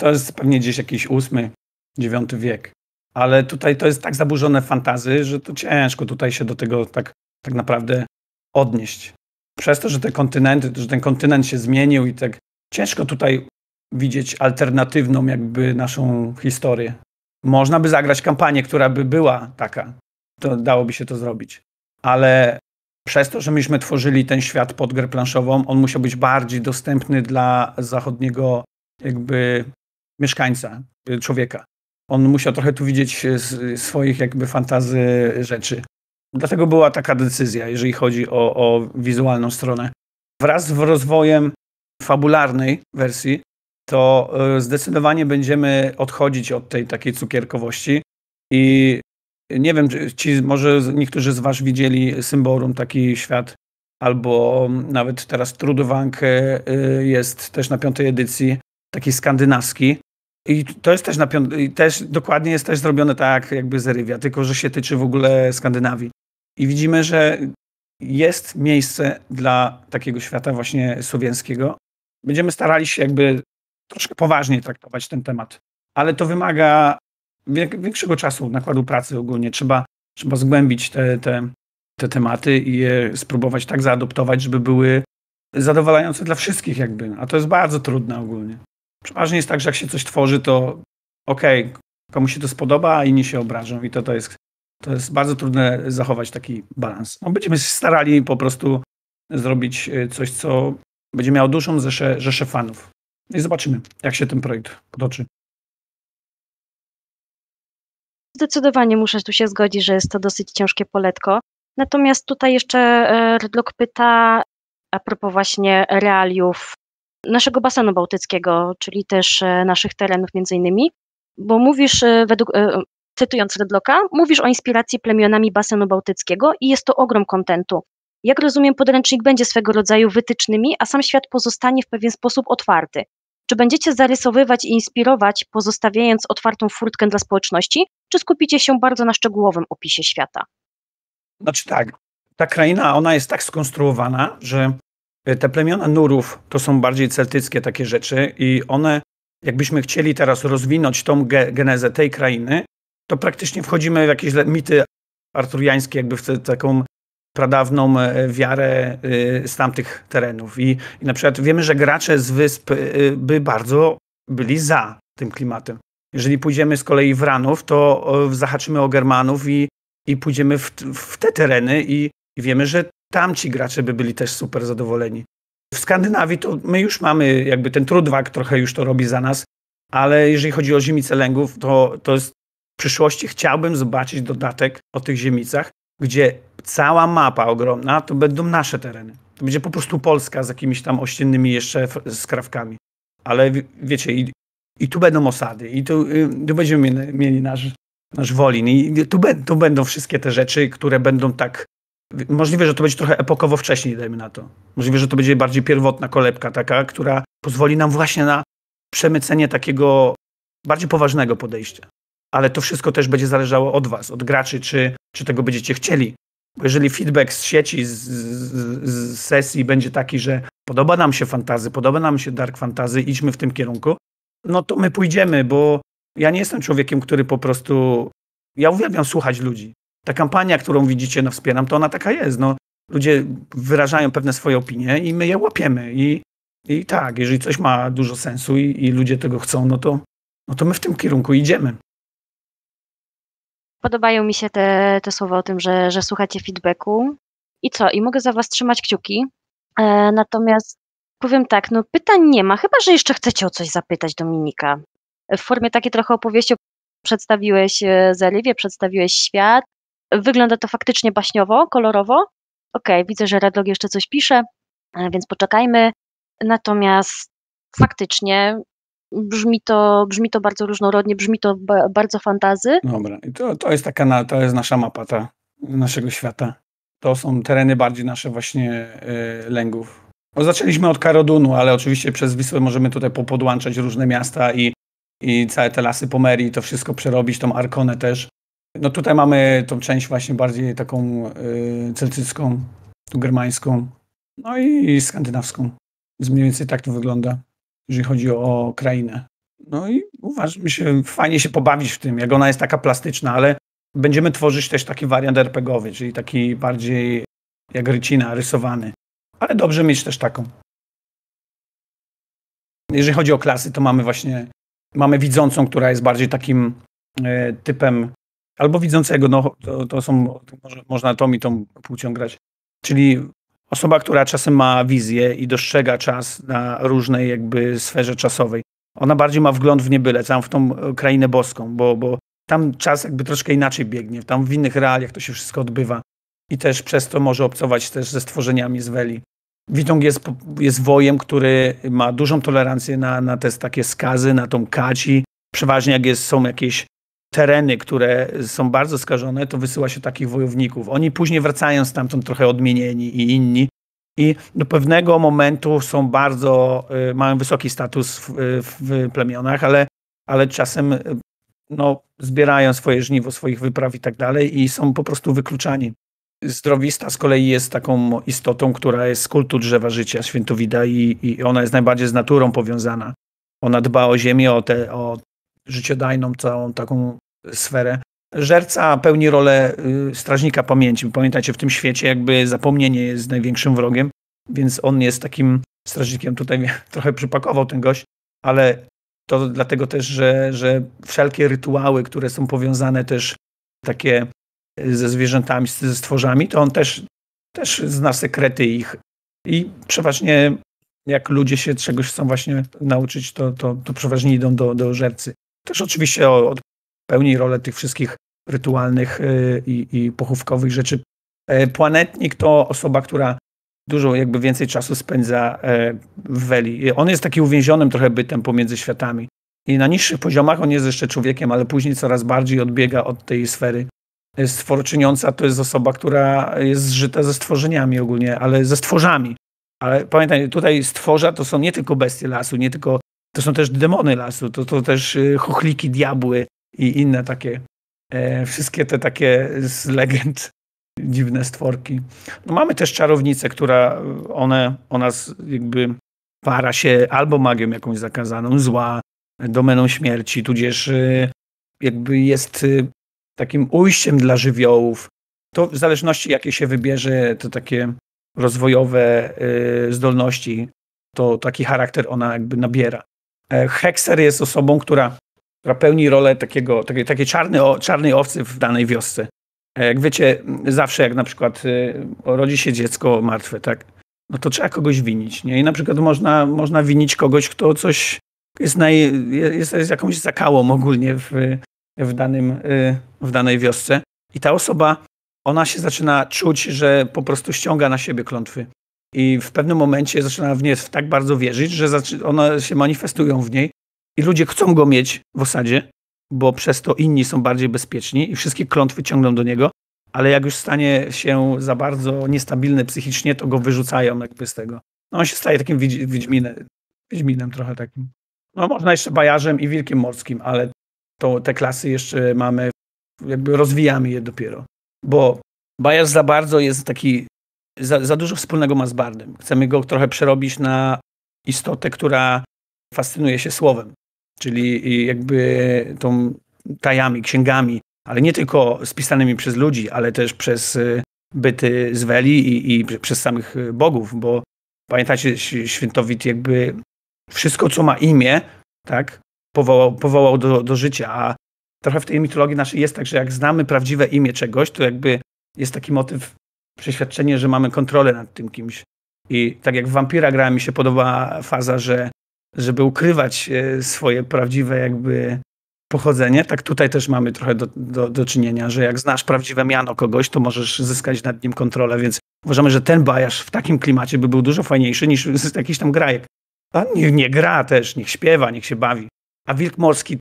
to jest pewnie gdzieś jakiś ósmy, dziewiąty wiek. ale tutaj to jest tak zaburzone fantazy, że to ciężko tutaj się do tego tak, tak naprawdę odnieść. Przez to, że te kontynenty, że ten kontynent się zmienił i tak ciężko tutaj widzieć alternatywną jakby naszą historię. Można by zagrać kampanię, która by była taka, to dałoby się to zrobić. Ale przez to, że myśmy tworzyli ten świat pod grę planszową, on musiał być bardziej dostępny dla zachodniego jakby mieszkańca, człowieka. On musiał trochę tu widzieć swoich jakby fantazy rzeczy. Dlatego była taka decyzja, jeżeli chodzi o, o wizualną stronę. Wraz z rozwojem fabularnej wersji, to zdecydowanie będziemy odchodzić od tej takiej cukierkowości i nie wiem, ci może niektórzy z Was widzieli Symborum, taki świat, albo nawet teraz Trudowank e, jest też na piątej edycji, taki skandynawski. I to jest też na piątej, też dokładnie jest też zrobione tak jakby z Rywia, tylko że się tyczy w ogóle Skandynawii. I widzimy, że jest miejsce dla takiego świata właśnie słowiańskiego. Będziemy starali się jakby troszkę poważniej traktować ten temat, ale to wymaga większego czasu, nakładu pracy ogólnie. Trzeba, trzeba zgłębić te, te, te tematy i je spróbować tak zaadoptować, żeby były zadowalające dla wszystkich jakby, a to jest bardzo trudne ogólnie. Przeważnie jest tak, że jak się coś tworzy, to okej, okay, komuś się to spodoba, a inni się obrażą i to, to, jest, to jest bardzo trudne zachować taki balans. No, będziemy starali po prostu zrobić e, coś, co będzie miało dużą rzeszę, rzeszę fanów. I zobaczymy, jak się ten projekt potoczy. Zdecydowanie muszę tu się zgodzić, że jest to dosyć ciężkie poletko. Natomiast tutaj jeszcze e, Redlock pyta a propos właśnie realiów naszego basenu bałtyckiego, czyli też e, naszych terenów między innymi, bo mówisz e, według, cytując Redlocka, mówisz o inspiracji plemionami basenu bałtyckiego i jest to ogrom kontentu. Jak rozumiem, podręcznik będzie swego rodzaju wytycznymi, a sam świat pozostanie w pewien sposób otwarty. Czy będziecie zarysowywać i inspirować, pozostawiając otwartą furtkę dla społeczności, czy skupicie się bardzo na szczegółowym opisie świata? Znaczy tak, ta kraina, ona jest tak skonstruowana, że te plemiona Nurów to są bardziej celtyckie takie rzeczy i one, jakbyśmy chcieli teraz rozwinąć tą ge genezę tej krainy, to praktycznie wchodzimy w jakieś mity arturiańskie, jakby w taką pradawną e, wiarę e, z tamtych terenów. I, I na przykład wiemy, że gracze z wysp e, by bardzo byli za tym klimatem. Jeżeli pójdziemy z kolei w Ranów, to zahaczymy o Germanów i, i pójdziemy w, w te tereny i, i wiemy, że tamci gracze by byli też super zadowoleni. W Skandynawii to my już mamy jakby ten Trudwag trochę już to robi za nas, ale jeżeli chodzi o ziemice lęgów, to, to jest w przyszłości chciałbym zobaczyć dodatek o tych ziemicach, gdzie cała mapa ogromna to będą nasze tereny. To będzie po prostu Polska z jakimiś tam ościennymi jeszcze skrawkami. Ale wiecie, i, i tu będą osady, i tu, y, tu będziemy mieli nasz, nasz Wolin, i tu, tu będą wszystkie te rzeczy, które będą tak. Możliwe, że to będzie trochę epokowo wcześniej, dajmy na to. Możliwe, że to będzie bardziej pierwotna kolebka taka, która pozwoli nam właśnie na przemycenie takiego bardziej poważnego podejścia. Ale to wszystko też będzie zależało od was, od graczy, czy, czy tego będziecie chcieli. Bo jeżeli feedback z sieci, z, z, z, sesji będzie taki, że podoba nam się fantazy, podoba nam się dark fantazy, idźmy w tym kierunku, no to my pójdziemy, bo ja nie jestem człowiekiem, który po prostu. Ja uwielbiam słuchać ludzi. Ta kampania, którą widzicie na Wspieram, to ona taka jest. No, ludzie wyrażają pewne swoje opinie i my je łapiemy. I, i tak, jeżeli coś ma dużo sensu i, i ludzie tego chcą, no to, no to my w tym kierunku idziemy. Podobają mi się te, te słowa o tym, że, że słuchacie feedbacku. I co? I mogę za Was trzymać kciuki. E, natomiast powiem tak, no pytań nie ma, chyba że jeszcze chcecie o coś zapytać Dominika. W formie takiej trochę opowieści przedstawiłeś e, Zeriwie, przedstawiłeś świat. Wygląda to faktycznie baśniowo, kolorowo. Okej, okay, widzę, że Redlog jeszcze coś pisze, e, więc poczekajmy. Natomiast faktycznie brzmi to, brzmi to bardzo różnorodnie, brzmi to ba bardzo fantazy. Dobra, i to, to jest taka, to jest nasza mapa ta, naszego świata. To są tereny bardziej nasze właśnie y, lęgów. No, zaczęliśmy od Karodunu, ale oczywiście przez Wisłę możemy tutaj popodłączać różne miasta i, i całe te lasy Pomerii, to wszystko przerobić, tą Arkonę też. No tutaj mamy tą część właśnie bardziej taką y, celtycką, tu germańską, no i skandynawską. Więc mniej więcej tak to wygląda jeżeli chodzi o krainę. No i uważam, że fajnie się pobawić w tym, jak ona jest taka plastyczna, ale będziemy tworzyć też taki wariant RPGowy, czyli taki bardziej jak rycina, rysowany. Ale dobrze mieć też taką. Jeżeli chodzi o klasy, to mamy właśnie, mamy widzącą, która jest bardziej takim e, typem, albo widzącego, no to, to są, to może, można tą i tą płcią grać. Czyli osoba, która czasem ma wizję i dostrzega czas na różnej jakby sferze czasowej. Ona bardziej ma wgląd w niebyle, tam w tą krainę boską, bo, bo tam czas jakby troszkę inaczej biegnie, tam w innych realiach to się wszystko odbywa i też przez to może obcować też ze stworzeniami z Weli. Witong jest, jest wojem, który ma dużą tolerancję na, na te takie skazy, na tą kaci. Przeważnie jak jest, są jakieś tereny, które są bardzo skażone, to wysyła się takich wojowników. Oni później wracają stamtąd trochę odmienieni i inni. I do pewnego momentu są bardzo, y, mają wysoki status w, w plemionach, ale, ale czasem y, no, zbierają swoje żniwo, swoich wypraw i tak dalej i są po prostu wykluczani. Zdrowista z kolei jest taką istotą, która jest z kultu drzewa życia, świętowida i, i ona jest najbardziej z naturą powiązana. Ona dba o ziemię, o, te, o życiodajną całą taką sferę. Żerca pełni rolę y, strażnika pamięci. Pamiętajcie, w tym świecie jakby zapomnienie jest największym wrogiem, więc on jest takim strażnikiem. Tutaj trochę przypakował ten gość, ale to dlatego też, że, że wszelkie rytuały, które są powiązane też takie ze zwierzętami, ze stworzami, to on też, też zna sekrety ich. I przeważnie jak ludzie się czegoś chcą właśnie nauczyć, to, to, to przeważnie idą do, do żercy. Też oczywiście od, pełni rolę tych wszystkich rytualnych y, i, i pochówkowych rzeczy. E, planetnik to osoba, która dużo jakby więcej czasu spędza e, w Weli. On jest taki uwięzionym trochę bytem pomiędzy światami. I na niższych poziomach on jest jeszcze człowiekiem, ale później coraz bardziej odbiega od tej sfery. Stworczyniąca to jest osoba, która jest zżyta ze stworzeniami ogólnie, ale ze stworzami. Ale pamiętaj, tutaj stworza to są nie tylko bestie lasu, nie tylko, to są też demony lasu, to, to też y, chochliki, diabły i inne takie, e, wszystkie te takie z legend dziwne stworki. No mamy też czarownicę, która one, ona jakby para się albo magią jakąś zakazaną, zła, domeną śmierci, tudzież y, jakby jest y, takim ujściem dla żywiołów. To w zależności jakie się wybierze, to takie rozwojowe y, zdolności, to taki charakter ona jakby nabiera. E, Hexer jest osobą, która, która pełni rolę takiego, takiej, takiej czarnej, czarnej owcy w danej wiosce. E, jak wiecie, zawsze jak na przykład rodzi się dziecko martwe, tak, no to trzeba kogoś winić. Nie? I na przykład można, można winić kogoś, kto coś jest, naj, jest, jest jakąś zakałą ogólnie w, w, danym, w danej wiosce. I ta osoba, ona się zaczyna czuć, że po prostu ściąga na siebie klątwy. I w pewnym momencie zaczyna w nie tak bardzo wierzyć, że one się manifestują w niej i ludzie chcą go mieć w osadzie, bo przez to inni są bardziej bezpieczni i wszystkie klątwy ciągną do niego, ale jak już stanie się za bardzo niestabilny psychicznie, to go wyrzucają jakby z tego. No on się staje takim wiedźminem, wiedźminem trochę takim. No można jeszcze bajarzem i wilkiem morskim, ale to, te klasy jeszcze mamy, jakby rozwijamy je dopiero. Bo bajarz za bardzo jest taki, za, za dużo wspólnego ma z bardem. Chcemy go trochę przerobić na istotę, która fascynuje się słowem, czyli jakby tą tajami, księgami, ale nie tylko spisanymi przez ludzi, ale też przez y, byty z Weli i, i przez samych bogów, bo pamiętacie, świętowit jakby wszystko, co ma imię, tak, powołał, powołał do, do życia, a trochę w tej mitologii naszej jest tak, że jak znamy prawdziwe imię czegoś, to jakby jest taki motyw, przeświadczenie, że mamy kontrolę nad tym kimś. I tak jak w Vampira grałem, mi się podoba faza, że żeby ukrywać e, swoje prawdziwe jakby pochodzenie, tak tutaj też mamy trochę do, do, do czynienia, że jak znasz prawdziwe miano kogoś, to możesz zyskać nad nim kontrolę, więc uważamy, że ten bajarz w takim klimacie by był dużo fajniejszy niż jakiś tam grajek. A nie gra też, niech śpiewa, niech się bawi. A wilk morski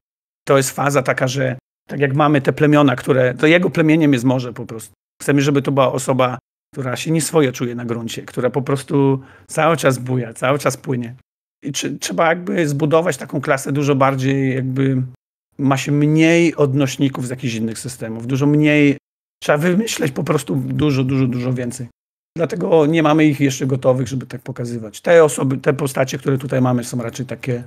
to jest faza taka, że tak jak mamy te plemiona, które, to jego plemieniem jest morze po prostu. Chcemy, żeby to była osoba, która się nie swoje czuje na gruncie, która po prostu cały czas buja, cały czas płynie. I czy, trzeba jakby zbudować taką klasę dużo bardziej jakby ma się mniej odnośników z jakichś innych systemów, dużo mniej, trzeba wymyśleć po prostu dużo, dużo, dużo więcej. Dlatego nie mamy ich jeszcze gotowych, żeby tak pokazywać. Te osoby, te postacie, które tutaj mamy, są raczej takie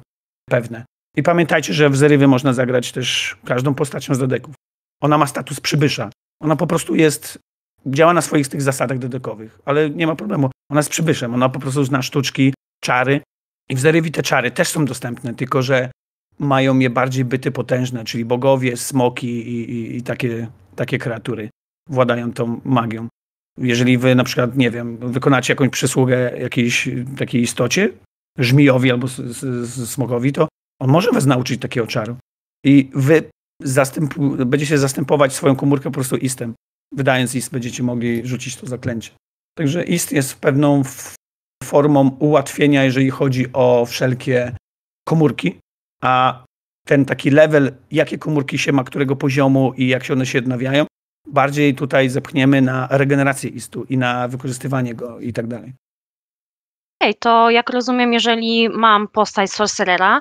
pewne. I pamiętajcie, że w Zerywie można zagrać też każdą postacią z dedeków. Ona ma status przybysza. Ona po prostu jest, działa na swoich tych zasadach dedekowych, ale nie ma problemu. Ona jest przybyszem, ona po prostu zna sztuczki, czary. I w Zerywi te czary też są dostępne, tylko że mają je bardziej byty potężne, czyli bogowie, smoki i, i, i takie, takie kreatury władają tą magią. Jeżeli wy na przykład, nie wiem, wykonacie jakąś przysługę jakiejś takiej istocie, żmijowi albo smokowi, to on może was nauczyć takiego czaru. I wy zastępu, będziecie zastępować swoją komórkę po prostu istem. Wydając ist, będziecie mogli rzucić to zaklęcie. Także ist jest pewną formą ułatwienia, jeżeli chodzi o wszelkie komórki, a ten taki level, jakie komórki się ma, którego poziomu i jak się one się odnawiają, bardziej tutaj zepchniemy na regenerację istu i na wykorzystywanie go i tak dalej. Okej, to jak rozumiem, jeżeli mam postać Sorcerera,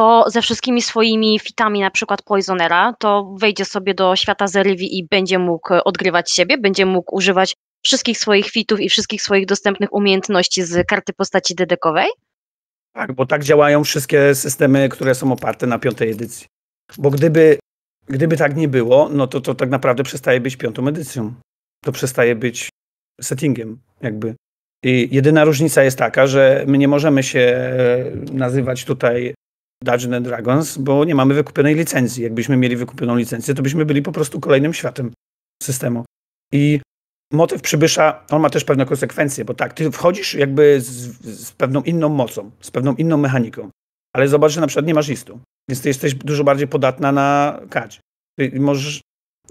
to ze wszystkimi swoimi fitami, na przykład Poisonera, to wejdzie sobie do świata Zerywi i będzie mógł odgrywać siebie, będzie mógł używać wszystkich swoich fitów i wszystkich swoich dostępnych umiejętności z karty postaci dedekowej? Tak, bo tak działają wszystkie systemy, które są oparte na piątej edycji. Bo gdyby, gdyby tak nie było, no to to tak naprawdę przestaje być piątą edycją. To przestaje być settingiem, jakby. I jedyna różnica jest taka, że my nie możemy się nazywać tutaj Dungeons and Dragons, bo nie mamy wykupionej licencji. Jakbyśmy mieli wykupioną licencję, to byśmy byli po prostu kolejnym światem systemu. I motyw przybysza, on ma też pewne konsekwencje, bo tak, ty wchodzisz jakby z, z pewną inną mocą, z pewną inną mechaniką, ale zobacz, że na przykład nie masz listu, więc ty jesteś dużo bardziej podatna na kać. Ty możesz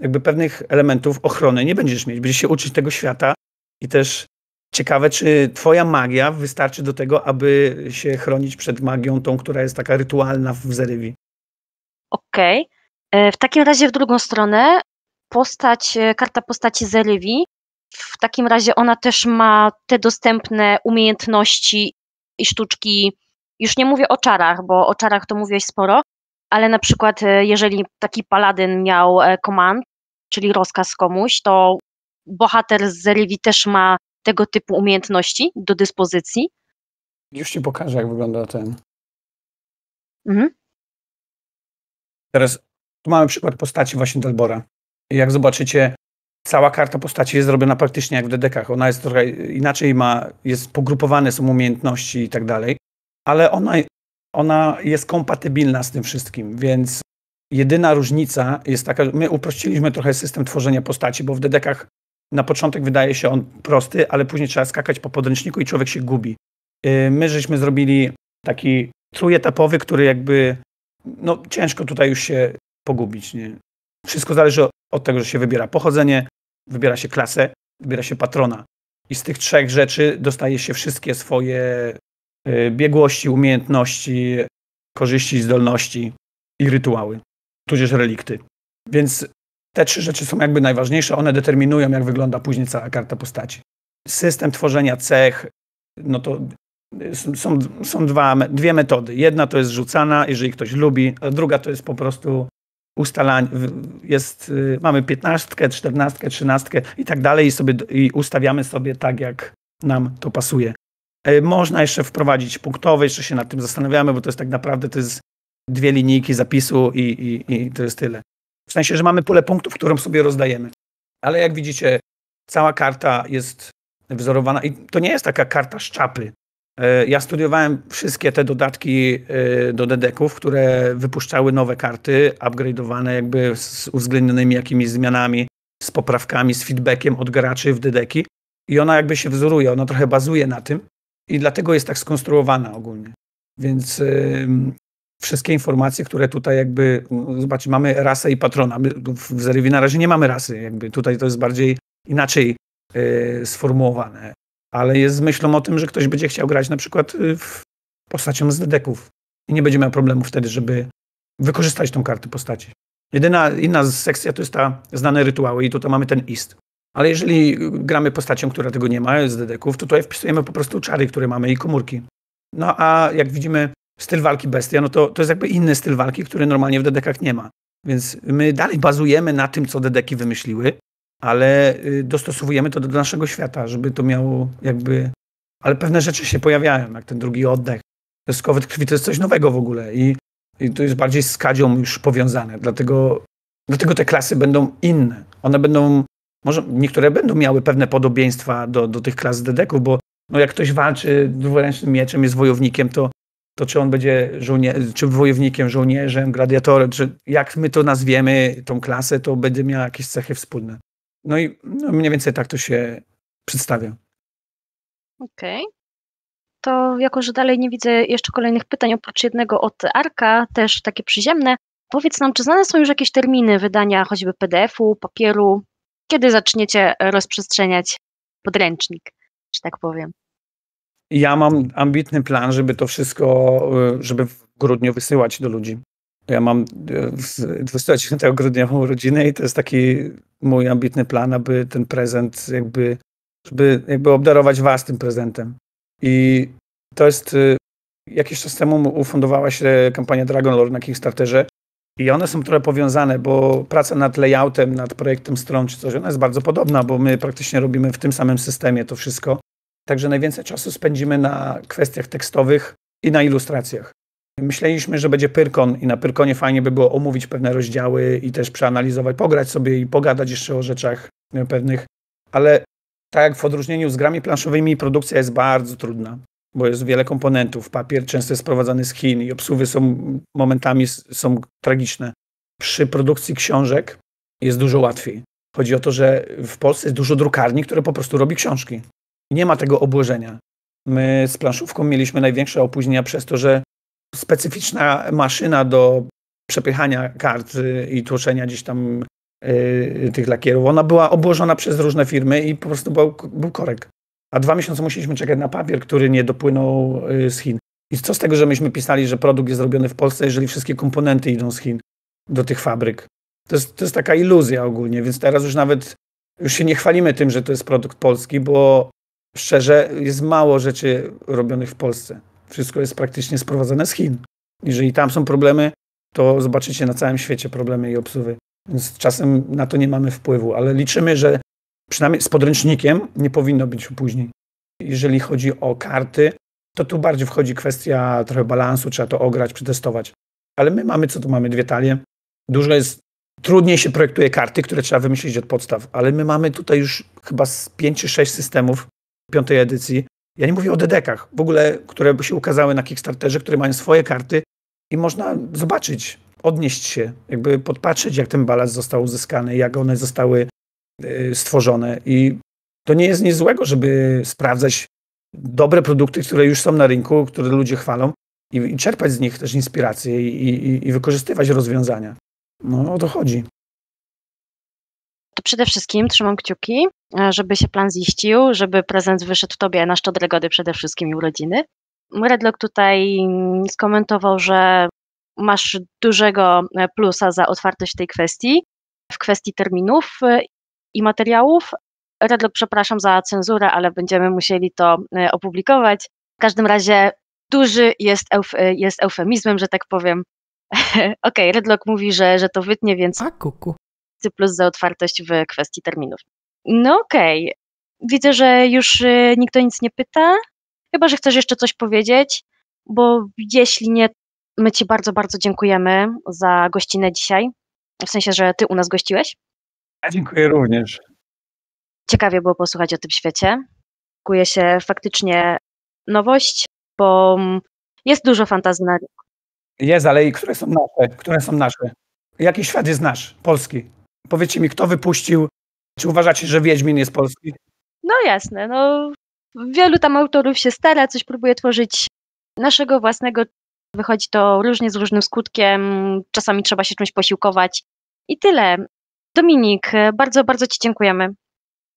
jakby pewnych elementów ochrony nie będziesz mieć, będziesz się uczyć tego świata i też ciekawe, czy twoja magia wystarczy do tego, aby się chronić przed magią tą, która jest taka rytualna w Zerywi. Okej. Okay. E, w takim razie w drugą stronę postać, e, karta postaci Zerywi w takim razie ona też ma te dostępne umiejętności i sztuczki. Już nie mówię o czarach, bo o czarach to mówiłeś sporo, ale na przykład e, jeżeli taki paladyn miał command, czyli rozkaz komuś, to bohater z Zerywi też ma tego typu umiejętności do dyspozycji. Już ci pokażę, jak wygląda ten. Mhm. Teraz tu mamy przykład postaci właśnie Delbora. Jak zobaczycie, cała karta postaci jest zrobiona praktycznie jak w dedekach. Ona jest trochę inaczej, ma, jest pogrupowane są umiejętności i tak dalej, ale ona, ona jest kompatybilna z tym wszystkim, więc jedyna różnica jest taka, że my uprościliśmy trochę system tworzenia postaci, bo w dedekach na początek wydaje się on prosty, ale później trzeba skakać po podręczniku i człowiek się gubi. Y, my żeśmy zrobili taki trójetapowy, który jakby, no ciężko tutaj już się pogubić. Nie? Wszystko zależy od tego, że się wybiera pochodzenie, wybiera się klasę, wybiera się patrona. I z tych trzech rzeczy dostaje się wszystkie swoje y, biegłości, umiejętności, korzyści, zdolności i rytuały, tudzież relikty. Więc te trzy rzeczy są jakby najważniejsze, one determinują, jak wygląda później cała karta postaci. System tworzenia cech, no to są, są dwa, dwie metody. Jedna to jest rzucana, jeżeli ktoś lubi, a druga to jest po prostu ustalanie, jest, y, mamy piętnastkę, czternastkę, trzynastkę i tak dalej i sobie i ustawiamy sobie tak, jak nam to pasuje. E, można jeszcze wprowadzić punktowe, jeszcze się nad tym zastanawiamy, bo to jest tak naprawdę to jest dwie linijki zapisu i, i, i to jest tyle. W sensie, że mamy pulę punktów, którą sobie rozdajemy. Ale jak widzicie, cała karta jest wzorowana i to nie jest taka karta z czapy. E, ja studiowałem wszystkie te dodatki e, do dedeków, które wypuszczały nowe karty, upgrade'owane jakby z uwzględnionymi jakimiś zmianami, z poprawkami, z feedbackiem od graczy w dedeki. I ona jakby się wzoruje, ona trochę bazuje na tym i dlatego jest tak skonstruowana ogólnie. Więc wszystkie informacje, które tutaj jakby, zobaczcie, mamy rasę i patrona. My w Zerywie na razie nie mamy rasy, jakby tutaj to jest bardziej inaczej yy, sformułowane. Ale jest z myślą o tym, że ktoś będzie chciał grać na przykład e, w postacią z dedeków i nie będzie miał problemu wtedy, żeby wykorzystać tą kartę postaci. Jedyna inna sekcja to jest ta znane rytuały i tutaj mamy ten ist. Ale jeżeli gramy postacią, która tego nie ma z dedeków, to tutaj wpisujemy po prostu czary, które mamy i komórki. No a jak widzimy, styl walki bestia, no to, to jest jakby inny styl walki, który normalnie w dedekach nie ma. Więc my dalej bazujemy na tym, co dedeki wymyśliły, ale y, dostosowujemy to do naszego świata, żeby to miało jakby... Ale pewne rzeczy się pojawiają, jak ten drugi oddech. To jest kowyt krwi, to jest coś nowego w ogóle i I to jest bardziej z kadzią już powiązane, dlatego, dlatego te klasy będą inne. One będą, może niektóre będą miały pewne podobieństwa do, do tych klas dedeków, bo no jak ktoś walczy dwuręcznym mieczem, jest wojownikiem, to, to czy on będzie żołnie- czy wojownikiem, żołnierzem, gladiatorem, czy jak my to nazwiemy, tą klasę, to będzie miała jakieś cechy wspólne. No i no mniej więcej tak to się przedstawia. Okej. To jako, że dalej nie widzę jeszcze kolejnych pytań, oprócz jednego od Arka, też takie przyziemne, powiedz nam, czy znane są już jakieś terminy wydania choćby PDF-u, papieru? Kiedy zaczniecie rozprzestrzeniać podręcznik, że tak powiem? Ja mam ambitny plan, żeby to wszystko, y, żeby w grudniu wysyłać do ludzi. Ja mam y, w- 29 grudnia mam urodziny i to jest taki mój ambitny plan, aby ten prezent jakby, żeby jakby obdarować was tym prezentem. I to jest, y, jakiś czas temu ufundowała się kampania Dragon Lore na Kickstarterze i one są trochę powiązane, bo praca nad layoutem, nad projektem stron czy coś, ona jest bardzo podobna, bo my praktycznie robimy w tym samym systemie to wszystko. Także najwięcej czasu spędzimy na kwestiach tekstowych i na ilustracjach. Myśleliśmy, że będzie Pyrkon i na Pyrkonie fajnie by było omówić pewne rozdziały i też przeanalizować, pograć sobie i pogadać jeszcze o rzeczach e, pewnych, ale tak jak w odróżnieniu z grami planszowymi produkcja jest bardzo trudna, bo jest wiele komponentów. Papier często jest sprowadzany z Chin i obsuwy są momentami są tragiczne. Przy produkcji książek jest dużo łatwiej. Chodzi o to, że w Polsce jest dużo drukarni, które po prostu robi książki. Nie ma tego obłożenia. My z planszówką mieliśmy największe opóźnienia przez to, że specyficzna maszyna do przepychania kart y, i tłoczenia gdzieś tam y, tych lakierów, ona była obłożona przez różne firmy i po prostu był, był korek. A dwa miesiące musieliśmy czekać na papier, który nie dopłynął y, z Chin. I co z tego, że myśmy pisali, że produkt jest zrobiony w Polsce, jeżeli wszystkie komponenty idą z Chin do tych fabryk? To jest, to jest taka iluzja ogólnie, więc teraz już nawet już się nie chwalimy tym, że to jest produkt polski, bo szczerze jest mało rzeczy robionych w Polsce. Wszystko jest praktycznie sprowadzane z Chin. Jeżeli tam są problemy, to zobaczycie na całym świecie problemy i obsuwy. Więc czasem na to nie mamy wpływu, ale liczymy, że przynajmniej z podręcznikiem nie powinno być opóźnień. Jeżeli chodzi o karty, to tu bardziej wchodzi kwestia trochę balansu, trzeba to ograć, przetestować. Ale my mamy, co tu mamy, dwie talie. Dużo jest, trudniej się projektuje karty, które trzeba wymyślić od podstaw, ale my mamy tutaj już chyba z pięć czy sześć systemów piątej edycji. Ja nie mówię o dedekach, w ogóle, które się ukazały na Kickstarterze, które mają swoje karty i można zobaczyć, odnieść się, jakby podpatrzeć, jak ten balans został uzyskany, jak one zostały y, stworzone. I to nie jest nic złego, żeby sprawdzać dobre produkty, które już są na rynku, które ludzie chwalą i, i czerpać z nich też inspiracje i, i, i wykorzystywać rozwiązania. No o to chodzi. To przede wszystkim trzymam kciuki, e, żeby się plan ziścił, żeby prezent wyszedł tobie na szczodre gody przede wszystkim i urodziny. Redlock tutaj skomentował, że masz dużego e, plusa za otwartość tej kwestii, w kwestii terminów e, i materiałów. Redlock, przepraszam za cenzurę, ale będziemy musieli to opublikować. W każdym razie duży jest, euf, jest eufemizmem, że tak powiem. Okej, Redlock mówi, że, że to wytnie, więc A kuku. Plus za otwartość w kwestii terminów. No okej. Widzę, że już y, nikt o nic nie pyta. Chyba, że chcesz jeszcze coś powiedzieć, bo jeśli nie, my Ci bardzo, bardzo dziękujemy za gościnę dzisiaj. W sensie, że Ty u nas gościłeś. Ja dziękuję również. Ciekawie było posłuchać o tym świecie. Szykuje się faktycznie nowość, bo mm, jest dużo fantazji na Jest, ale i które są nasze? Które są nasze? Jaki świat jest nasz, polski? Powiedzcie mi, kto wypuścił, czy uważacie, że Wiedźmin jest polski? No jasne, no wielu tam autorów się stara, coś próbuje tworzyć naszego własnego. Wychodzi to różnie z różnym skutkiem, czasami trzeba się czymś posiłkować i tyle. Dominik, bardzo, bardzo Ci dziękujemy.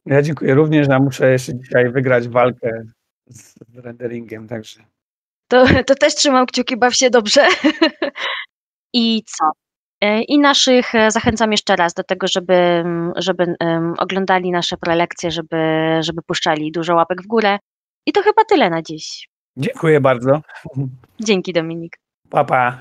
Ja dziękuję również, ja muszę jeszcze dzisiaj wygrać walkę z renderingiem, także To, to też trzymam kciuki, baw się dobrze. I co? E, I naszych e, zachęcam jeszcze raz do tego, żeby, żeby oglądali nasze prelekcje, żeby, żeby puszczali dużo łapek w górę. I to chyba tyle na dziś. dziękuję bardzo. Dzięki Dominik. Pa, pa.